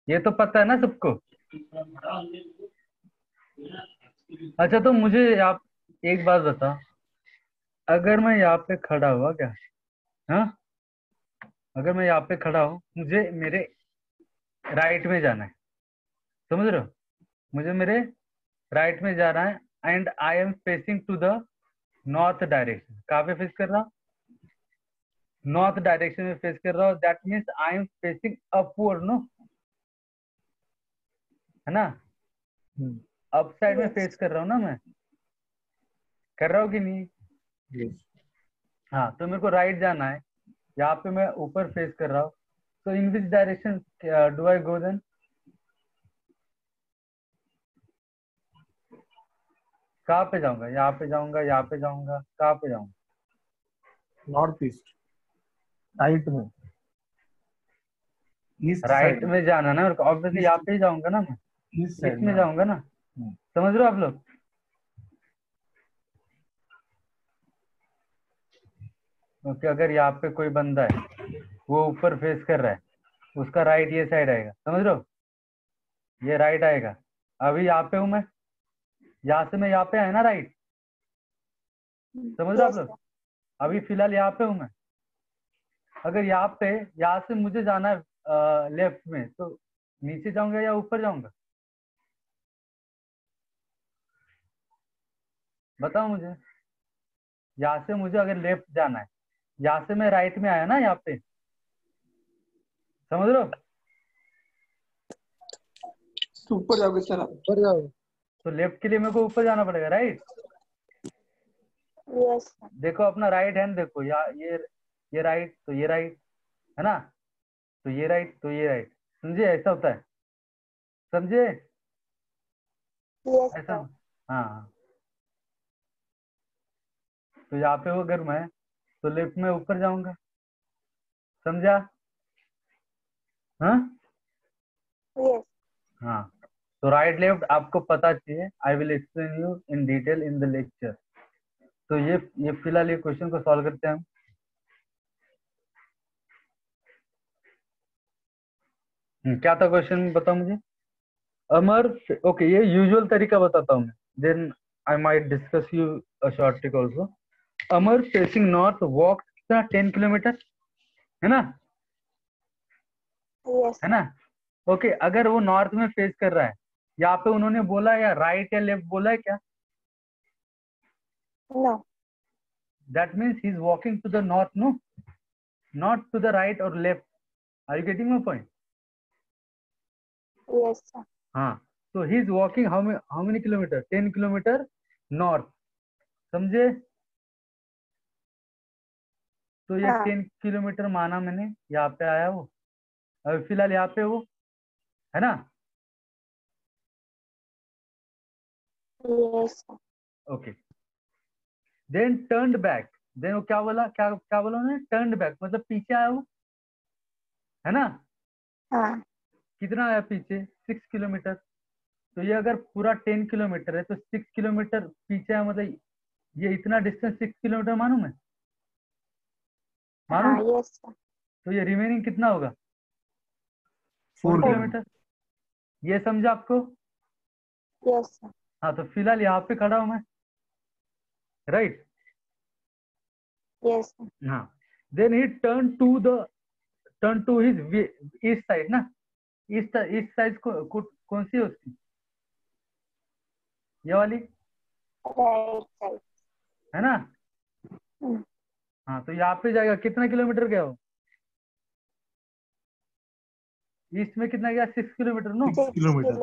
ये तो पता है ना सबको? अच्छा तो मुझे आप एक बात बता अगर मैं यहाँ पे खड़ा हुआ क्या? हाँ? अगर मैं यहाँ पे खड़ा हूँ मुझे मेरे राइट में जाना है। समझ रहे हो? मुझे मेरे राइट में जाना है and I am facing to the north direction कहाँ पे फेस कर रहा हूँ? नॉर्थ डायरेक्शन में फेस कर रहा हूँ। That means I am facing upward no है ना? Hmm. अप साइड में फेस कर रहा हूँ ना मैं? कर रहा हूँ कि नहीं? Yes. हाँ तो मेरे को राइट जाना है। यहाँ पे मैं ऊपर फेस कर रहा हूँ। तो in which direction do I go then कहाँ पे जाऊँगा? यहाँ पे जाऊँगा यहाँ पे जाऊँगा कहाँ पे जाऊँगा? नॉर्थ ईस्ट राइट में. राइट में। जाना ना ऑब्वियसली यहाँ पे ही जाऊँगा ना मैं। ईस्ट में. जाऊँगा ना? हम्म। समझ रहे हो आप लोग? ओके अगर यहाँ पे कोई बंदा है, वो ऊपर फेस कर रहा है, उसका राइट ये साइड आएगा। समझ हो? ये राइट आएगा। अभी यहाँ पे हूँ मैं। यहाँ से मैं यहाँ पे आया ना राइट समझ हो आप लोग? अभी फ़िलहाल यहाँ पे हूँ मैं। अगर यहाँ पे, यहाँ से मुझे जाना है लेफ़्ट में तो नीचे जाऊँगा या ऊपर जाऊँगा? बताओ मुझे। यहाँ से मुझे अगर लेफ़्ट जाना है यहाँ से मैं राइट में आया ना यहाँ पे? समझ रहे हो? ऊपर जाओगे सर ऊपर जाओ. तो लेफ़्ट के लिए मेरे को ऊपर जाना पड़ेगा राइट Yes. देखो अपना राइट हैंड देखो या ये ये राइट तो ये राइट है ना? तो ये राइट तो ये राइट समझे? ऐसा होता है। समझे? Yes. ऐसा हाँ हाँ। तो यहाँ पे वो गर्म मैं। तो लेफ़्ट में ऊपर जाऊँगा। समझा? हाँ? Yes. हाँ। तो राइट लेफ़्ट आपको पता चाहिए। I will explain you in detail in the lecture तो ये ये फ़िलहाल ये क्वेश्चन को सॉल्व करते हैं हम। हम्म, क्या था क्वेश्चन बताओ मुझे। अमर ओके ये यूजुअल तरीका बताता हूँ मैं। Then I might discuss you a short trick also Amar facing north walk कितना टेन किलोमीटर है ना? Yes. है ना? ओके okay, अगर वो नॉर्थ में फेस कर रहा है यहाँ पे उन्होंने बोला या राइट या लेफ़्ट बोला है क्या? No that means he is walking to the north no not to the right और left are you getting point हाँ तो he is walking how many kilometre ten kilometre north समझे? तो ये हाँ। 10 किलोमीटर माना मैंने यहाँ पे आया वो। अभी फ़िलहाल यहाँ पे वो है ना. Okay then turn back then वो क्या बोला? क्या क्या बोला उन्होंने? टर्न बैक मतलब पीछे आया वो। है ना? हाँ. कितना आया पीछे? सिक्स किलोमीटर तो ये अगर पूरा टेन किलोमीटर है तो सिक्स किलोमीटर पीछे है मतलब ये इतना डिस्टेंस सिक्स किलोमीटर मानू मैं? मानू हाँ. Yes. तो ये रिमेनिंग कितना होगा फोर किलोमीटर ये समझा आपको Yes. sir. हाँ तो फ़िलहाल यहाँ पे खड़ा हूँ मैं राइट sir. हाँ then he turn to the turn to his east side ना ईस्ट ईस्ट साइड को, को कौन सी है उसकी ये वाली. है ना हम्म. हाँ तो यहाँ पे जाएगा। कितना किलोमीटर गया वो? ईस्ट में कितना गया? Six kilometre no? kilometer.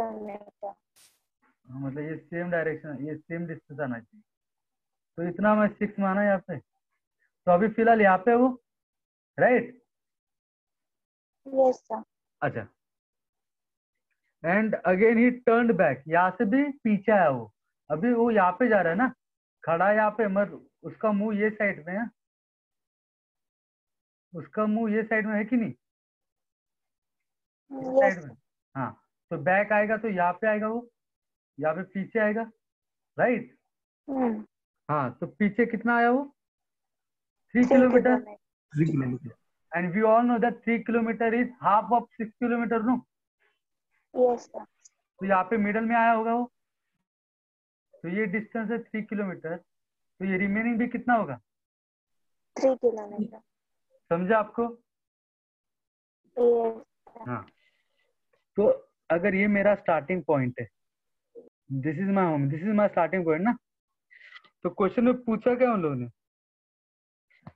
हाँ, मतलब ये सेम डायरेक्शन ये सेम डिस्टेंस आना चाहिए। तो इतना मैं सिक्स माना यहाँ पे। तो अभी फ़िलहाल यहाँ पे वो राइट Yes, sir. अच्छा। And again he turn back यहाँ से भी पीछे आया वो। अभी वो यहाँ पे जा रहा है ना। खड़ा है यहाँ पे मगर उसका मुँह ये साइड में है। उसका मुँह ये साइड में है कि नहीं. साइड में। हाँ तो बैक आएगा तो यहाँ पे आएगा वो यहाँ पे पीछे आएगा राइट Hmm. हाँ तो पीछे कितना आया वो? Three kilometre three kilometre all know that 3 kilometer is half of 6 kilometer no? Yes, sir. तो यहाँ पे मिडल में आया होगा वो। तो ये डिस्टेंस है थ्री किलोमीटर तो ये रिमेनिंग भी कितना होगा? Three kilometer. समझा आपको? हाँ। तो अगर ये मेरा स्टार्टिंग पॉइंट है this is my home this is my starting point ना? तो क्वेश्चन में पूछा क्या उन लोगों ने?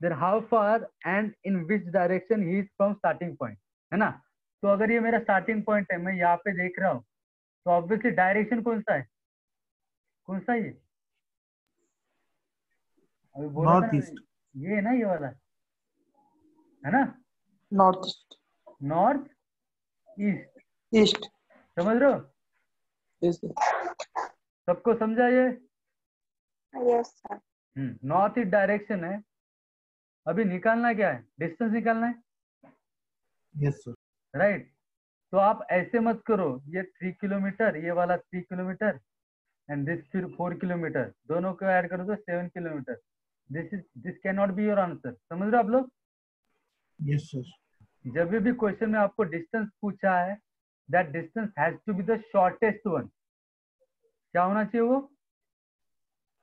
Then how far and in which direction he is from starting point है ना? तो अगर ये मेरा स्टार्टिंग पॉइंट है मैं यहाँ पे देख रहा हूँ तो ऑब्वियसली डायरेक्शन कौन सा है? कौन सा ये? अभी बोला. ये है ना ये वाला। है ना? North east. North east east समझ रहे हो? Yes, सबको समझा ये? Yes, sir. North east direction है। अभी निकालना क्या है? डिस्टेंस निकालना है? Yes, sir. राइट तो आप ऐसे मत करो ये थ्री किलोमीटर ये वाला थ्री किलोमीटर एंड दिस फिर फोर किलोमीटर दोनों को ऐड करो तो seven kilometer this is this can not be your answer समझ रहे हो आप लोग? Yes, sir. जब भी क्वेश्चन में आपको डिस्टेंस पूछा है that distance has to be the shortest one क्या होना चाहिए वो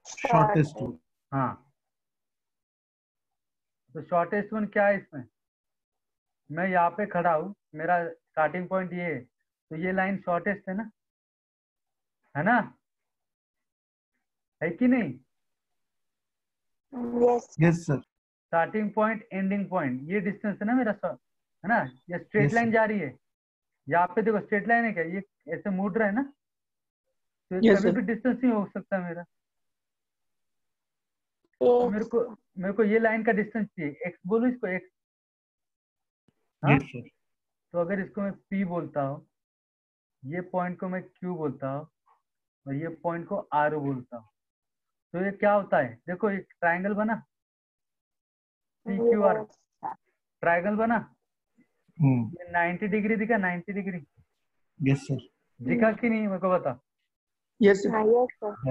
Shortest one. हाँ तो शॉर्टेस्ट वन क्या है इसमें मैं यहाँ पे खड़ा हूँ मेरा स्टार्टिंग पॉइंट ये है तो ये लाइन शॉर्टेस्ट है ना है ना है कि नहीं. Yes, sir. Starting point ending point ये डिस्टेंस है ना मेरा है ना? ये स्ट्रेट लाइन जा रही है। यहाँ पे देखो स्ट्रेट लाइन है क्या? ये ऐसे मुड़ रहा है ना? तो Yes, कभी भी डिस्टेंस नहीं हो सकता मेरा। Yes. मेरे को मेरे को ये लाइन का डिस्टेंस चाहिए। एक्स बोलो इसको? एक्स हाँ? Yes, तो अगर इसको मैं P बोलता हूँ ये पॉइंट को मैं Q बोलता हूँ और ये पॉइंट को R बोलता हूँ तो ये क्या होता है? देखो एक ट्रायंगल बना। पी क्यू आर Yes, बना. ये 90 डिग्री दिखा 90 डिग्री Yes, sir. दिखा कि नहीं मेरे को बता yes, sir.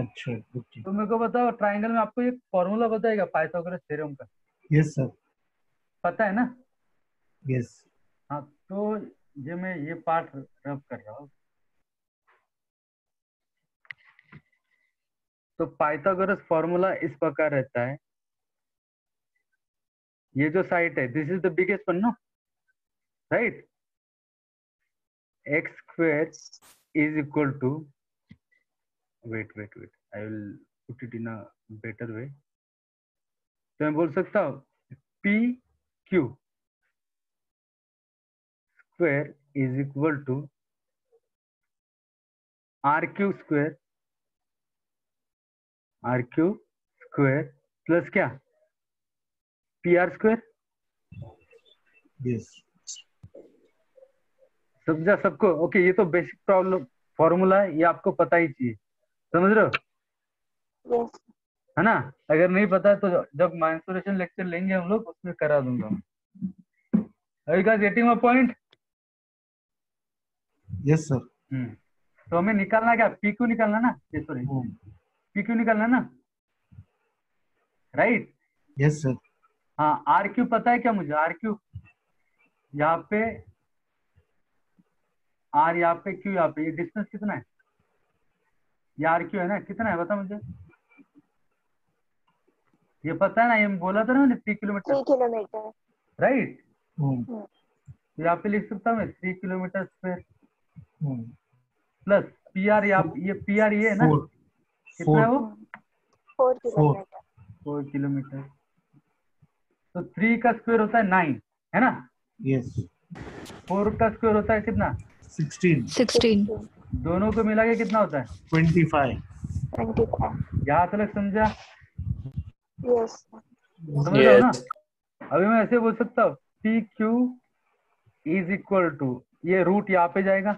अच्छा. तो मेरे को बताओ ट्राइंगल में आपको एक फॉर्मूला बताएगा पाइथागोरस थ्योरम का Yes, sir. पता है ना Yes. हाँ तो ये मैं ये पार्ट रब कर रहा हूँ तो पाइथागोरस फॉर्मूला इस प्रकार रहता है ये जो साइट है this is the biggest one no right X square is equal to wait wait wait I will put it in a better way तो मैं बोल सकता हूँ P Q square is equal to R Q square R Q square plus क्या? Pr square? Yes. समझा सबको? Okay ये तो बेसिक प्रॉब्लम फॉर्मूला है ये आपको पता ही चाहिए। समझ रहे हो? Yes. है ना? अगर नहीं पता तो जब माइंसुरेशन लेक्चर लेंगे हम लोग उसमें करा दूँगा अभी का गेटिंग पॉइंट Yes, sir. तो हमें निकालना क्या? पी क्यू निकालना ना? ये सॉरी. पी क्यू निकालना ना? Right yes sir. हाँ आर क्यू पता है क्या मुझे? आर क्यू यहाँ पे आर यहाँ पे क्यू यहाँ पे। ये डिस्टेंस कितना है? ये आर क्यू है ना? कितना है बता मुझे। ये पता है ना ये बोला था ना मैंने थ्री किलोमीटर kilometer. राइट. तो यहाँ पे लिख सकता हूँ मैं three kilometer square. Plus P R ये पी आर ये है ना? कितना है वो? Four kilometer. फोर किलोमीटर तो थ्री का स्क्वायर होता है नाइन है ना? यस फोर का स्क्वायर होता है कितना? 16 16 दोनों को मिला के कितना होता है? ट्वेंटी फाइव यहाँ तक समझा? रहे हो ना? अभी मैं ऐसे बोल सकता हूँ P Q is equal to ये रूट यहाँ पे जाएगा।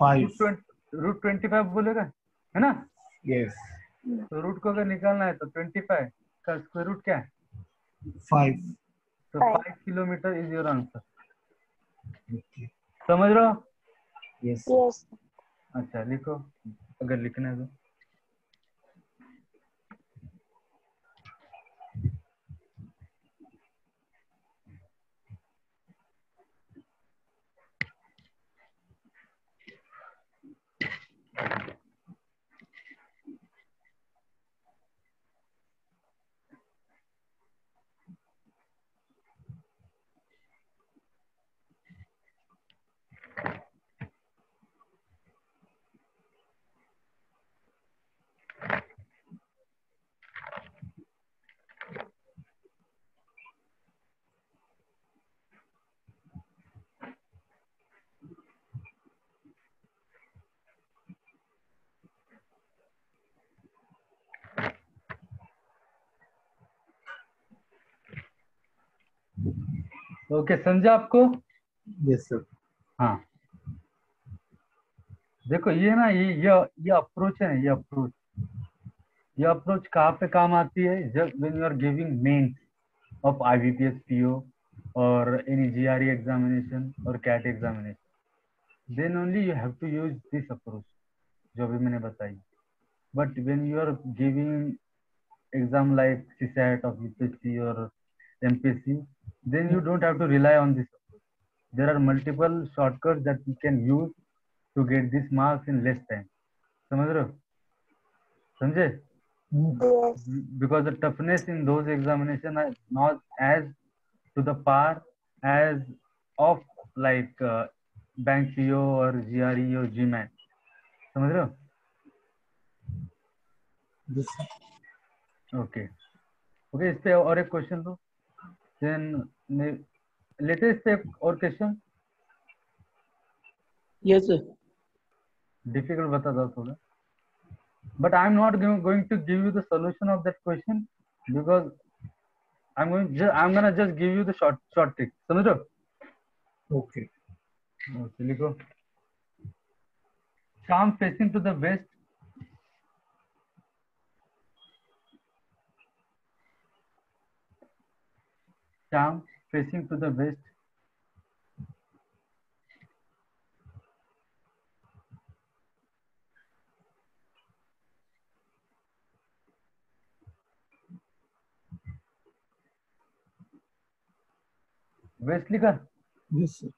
5 रूट ट्वेंटी फाइव बोलेगा है ना? Yes yes. तो रूट को अगर निकालना है तो ट्वेंटी फाइव का स्क्वायर रूट क्या है? 5 तो. Five kilometer is your answer okay. समझ रहे हो? Yes. यस अच्छा लिखो। अगर लिखना है तो। ओके समझा आपको? Yes sir. हाँ। देखो ये ना ये ये ये अप्रोच है ये अप्रोच ये अप्रोच कहाँ पे काम आती है? जब when you are giving mains of IBPS PO और एनी जीआरई एग्जामिनेशन और CAT examination then only you have to use this approach जो अभी मैंने बताई। But when you are giving exam like CSAT of UPSC or MPSC, then you don't have to rely on this. There are multiple shortcuts that you can use to get these marks in less time. समझ रहे हो समझे Hmm. because the toughness in those examination are not as to the par as of like uh, bank PO or GRE or GMAT समझ रहे हो okay okay इस पे और एक क्वेश्चन दो देन लेटेस्ट पे और क्वेश्चन Yes, sir. डिफ़िकल्ट बता दो थोड़ा। But I am not going to give you the solution of that question because I am going I am gonna just give you the short short trick okay. लिखो। Shyam facing to the west Shyam facing to the west west लिखा yes sir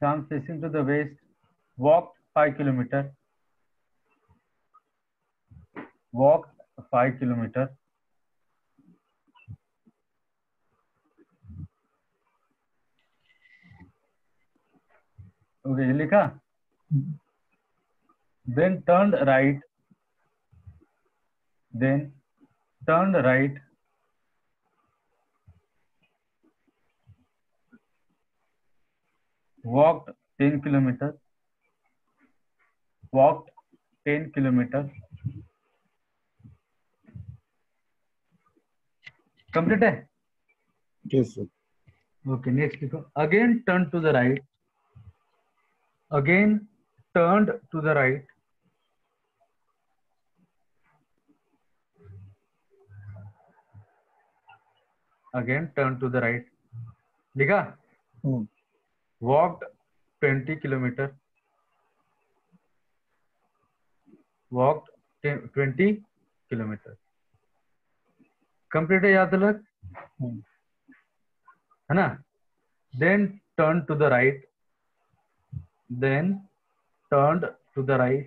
Sam facing to the west, walked five kilometer. Walked five kilometer. Okay, लिखा then turned right then turned right walked 10 kilometers walked 10 kilometers complete है yes sir okay next again turn to the right again turned to the right again turn to the right लिखा Hmm. walked 20 kilometer walked 20 kilometer complete है याद Hmm. है ना then turn to the right then turned to the right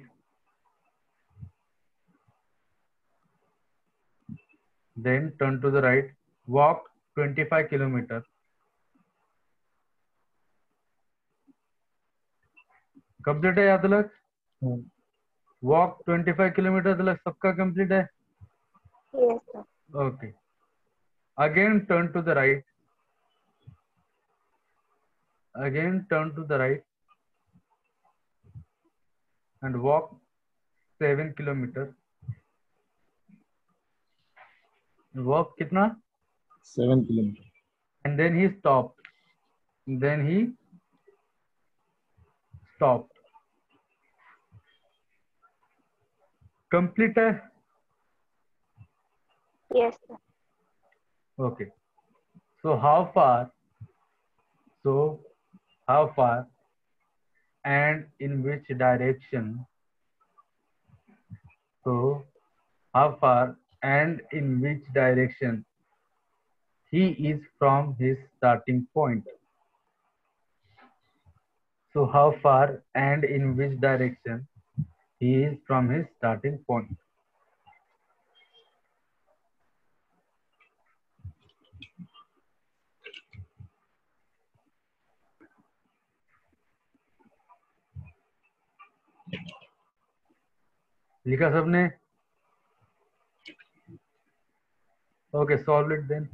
then turn to the right walked 25 kilometer complete है याद तक Hmm. Walk 25 kilometre तक सबका कंप्लीट है okay again turn to the right again turn to the right and walk 7 kilometers walk kitna Seven kilometer. and then he stopped then he stopped complete Yes, sir. okay so how far so how far and in which direction? So how far and in which direction? He is from his starting point. So how far and in which direction? He is from his starting point लिखा सबने okay solve it then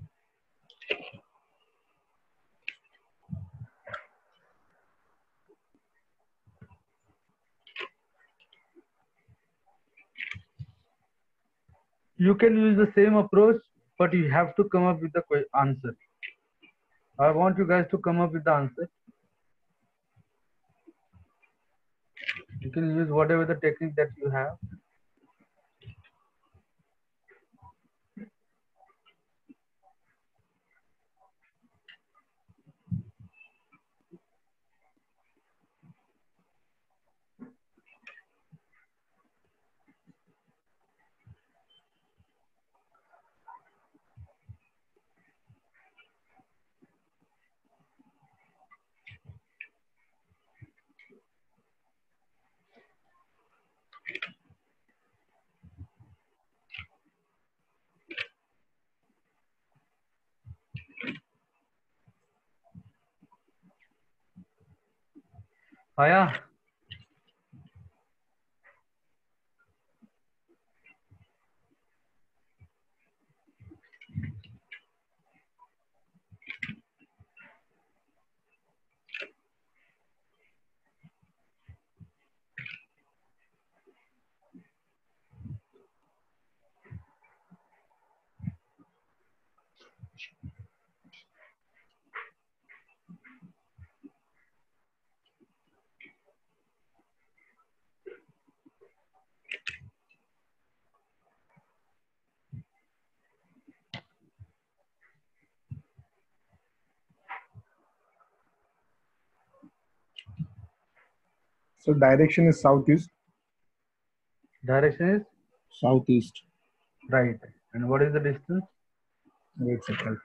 you can use the same approach but you have to come up with the answer i want you guys to come up with the answer you can use whatever the technique that you have आया So direction is southeast. direction is Southeast. right and what is the distance Wait a second.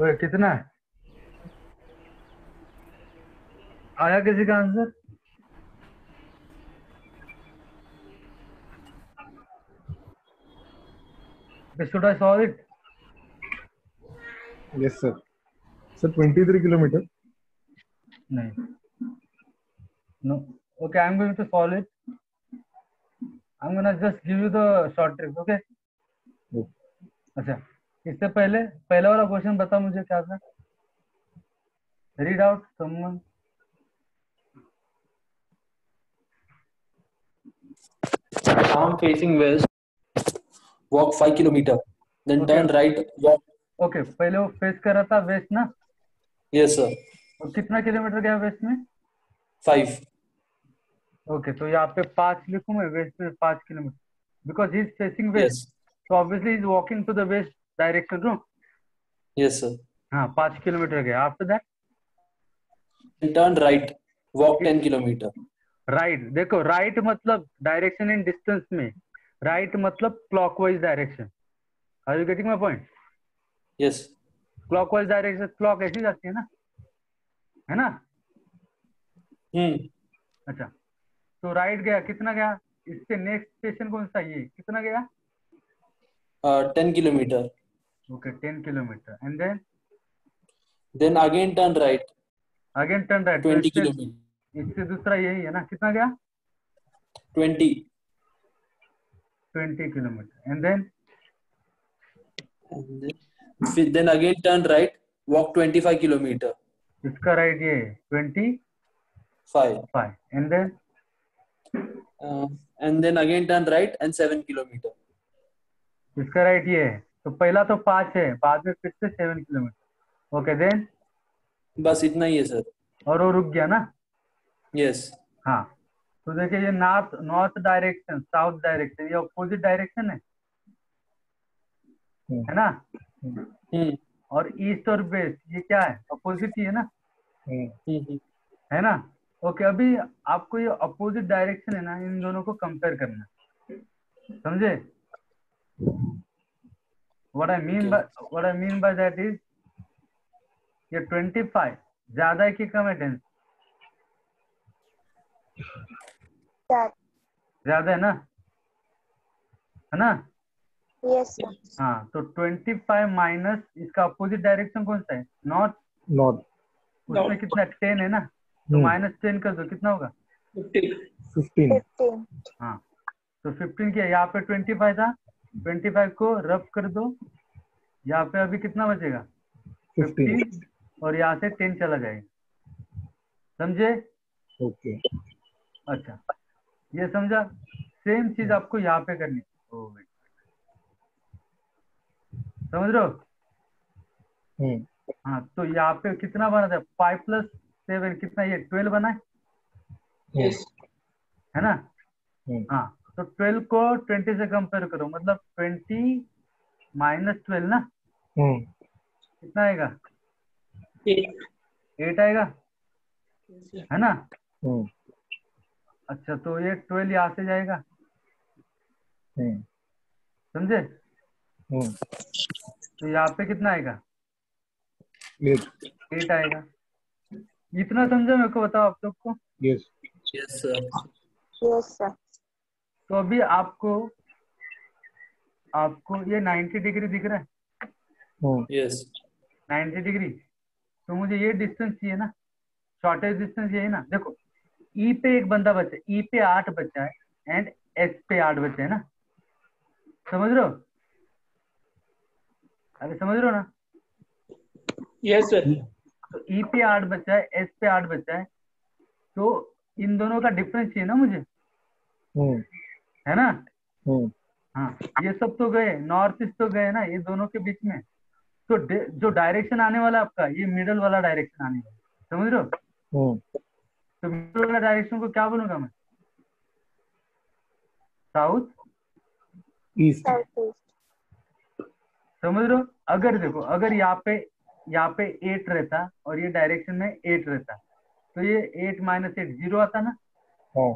ओए कितना है आया किसी का answer should I solve it? Yes, sir. Sir, 23 kilometer. No. No. Okay, I'm going to solve it. I'm gonna just give you the short trick, okay? Okay. अच्छा इससे पहले पहला वाला क्वेश्चन बता मुझे क्या था read out someone Arm facing west. Walk five kilometer. Then Okay. turn right. Walk. Okay पहले वो फेस कर रहा था वेस्ट ना Yes, सर और कितना किलोमीटर गया वेस्ट में Five. ओके तो यहाँ पे पाँच लिखूं मैं वेस्ट पे पाँच kilometer because he is facing west so obviously he's walking to the west direction no Yes, sir. हाँ पाँच किलोमीटर गया। After that turn right. Walk 10 kilometer. Right देखो राइट मतलब डायरेक्शन इन डिस्टेंस में। राइट मतलब clockwise direction are you getting my point Yes. Clockwise direction clock ऐसी जाती है ना? है ना? Hmm. अच्छा। तो राइट गया कितना गया? इसके नेक्स्ट स्टेशन कौन सा ये? कितना गया? Ten Uh, 10 kilometer. Okay ten kilometer and then Then again turn right. Again turn right 20 kilometer. इससे दूसरा यही है ना कितना गया 20. Twenty kilometer and then And then, then again turn right. Walk 25 kilometer. इसका राइट ये twenty 5. Five and then Uh, and then again turn right and 7 kilometer. इसका राइट ये है तो पहला तो पाँच है बाद में फिर से सेवन किलोमीटर। ओके देन बस इतना ही है सर। और वो रुक गया ना? Yes yes. हाँ। तो देखिए ये north north direction south direction ये अपोजिट डायरेक्शन है? है ना? हम्म। और ईस्ट और वेस्ट ये क्या है? अपोजिट ही है ना? हम्म। है ना? ओके अभी आपको ये अपोजिट डायरेक्शन है ना इन दोनों को कंपेयर करना। है। समझे what I mean by what I mean by that is ये 25 ज़्यादा है कि कम है टेंस ज़्यादा है ना? है ना? Yes, sir. हाँ तो 25 माइनस इसका अपोजिट डायरेक्शन कौन सा है? नॉर्थ Not उसमें कितना 10 है ना? तो। माइनस 10 कर दो कितना होगा? 50. 15. 15. हाँ तो 15 किया यहाँ पे 25 था? 25 को रफ कर दो यहाँ पे अभी कितना बचेगा 15. 15 और यहाँ से टेन चला जाएगा समझे ओके Okay. अच्छा ये समझा सेम चीज़ आपको यहाँ पे करनी है। wait. समझ रहे हो Hmm. हाँ तो यहाँ पे कितना बना था फाइव प्लस सेवन कितना ये ट्वेल्व बना है Yes. है ना Hmm. हाँ तो ट्वेल्व को ट्वेंटी से कंपेयर करो मतलब ट्वेंटी माइनस ट्वेल्व ना? Hmm. कितना आएगा? एट आएगा? है ना? Hmm. अच्छा तो ये ट्वेल्व यहाँ से जाएगा। Hmm. समझे. तो यहाँ पे कितना आएगा? एट आएगा। इतना समझे मेरे को बताओ आप लोग को। Yes. Yes sir Yes, sir. तो अभी आपको आपको ये 90 डिग्री दिख रहा है. Yes 90 degree. तो मुझे ये डिस्टेंस चाहिए ना। शॉर्टेज डिस्टेंस यही ना। देखो ई पे एक बंदा बचा ई पे आठ बचा है एंड एस पे आठ बचे है ना। समझ रहे हो? अरे समझ रहे हो ना? Yes, सर तो ई पे आठ बचा है एस पे आठ बचा है। तो इन दोनों का डिफरेंस चाहिए ना मुझे। Hmm. है ना Hmm. हाँ ये सब तो गए नॉर्थ ईस्ट तो गए ना ये दोनों के बीच में तो जो डायरेक्शन आने वाला आपका ये मिडल वाला डायरेक्शन आने वाला समझ रहे हो Hmm. तो मिडल वाला डायरेक्शन को क्या बोलूँगा मैं साउथ. Southeast. समझ रहे हो अगर देखो अगर यहाँ पे यहाँ पे एट रहता और ये डायरेक्शन में एट रहता तो ये एट माइनस एट ज़ीरो आता ना हाँ.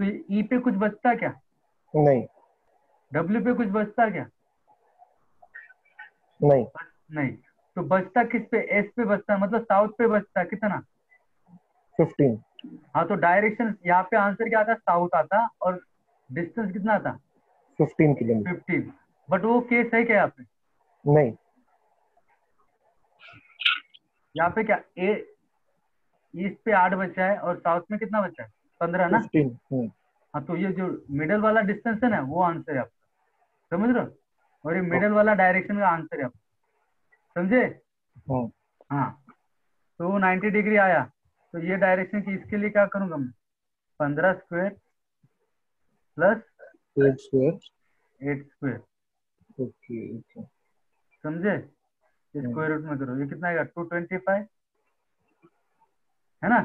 तो ई पे कुछ बचता क्या? नहीं. डब्ल्यू पे कुछ बचता क्या? नहीं. नहीं। तो बचता किस पे? एस पे बचता मतलब साउथ पे बचता कितना? 15. हाँ तो डायरेक्शन यहाँ पे आंसर क्या आता? साउथ आता और डिस्टेंस कितना आता? 15 किलोमीटर. फिफ्टीन बट वो केस है क्या यहाँ पे? नहीं. यहाँ पे क्या? ए ईस्ट पे आठ बचा है और साउथ में कितना बचा है? पंद्रह ना 15. Hmm. हाँ तो ये जो मिडल वाला डिस्टेंस है ना वो आंसर है आपका समझ रहे हो और ये मिडल वाला डायरेक्शन का आंसर है आपका समझे Hmm. हाँ तो वो 90 डिग्री आया तो ये डायरेक्शन की इसके लिए क्या करूँगा मैं पंद्रह square plus 8 square. Eight square. Okay. समझे। स्क्वायर रूट में करो ये कितना आएगा टू ट्वेंटी फाइव है ना.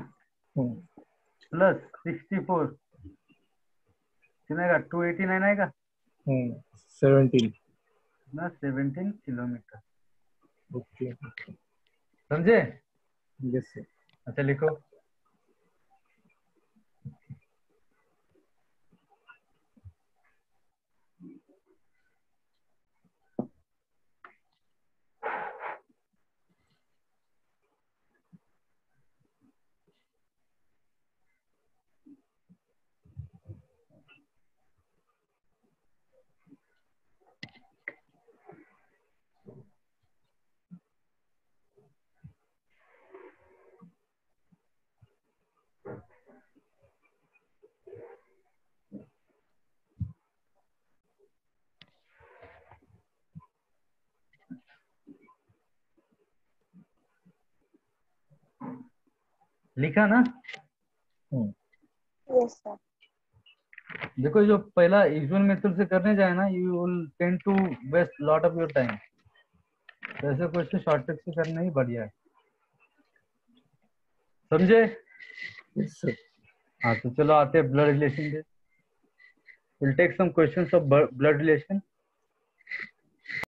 प्लस सिक्सटी फोर कितना टू एटी नाइन आएगा सेवनटीन ना सेवनटीन किलोमीटर ओके समझे? यस सर अच्छा लिखो। लिखा ना? हम्म। Yes, sir. देखो जो पहला यूजुअल मेथड से करने जाए ना you will tend to waste lot of your time ऐसे क्वेश्चन शॉर्ट ट्रिक से करना ही बढ़िया है। समझे? यस सर हाँ तो चलो आते हैं ब्लड रिलेशन पे। Will take some questions of blood relation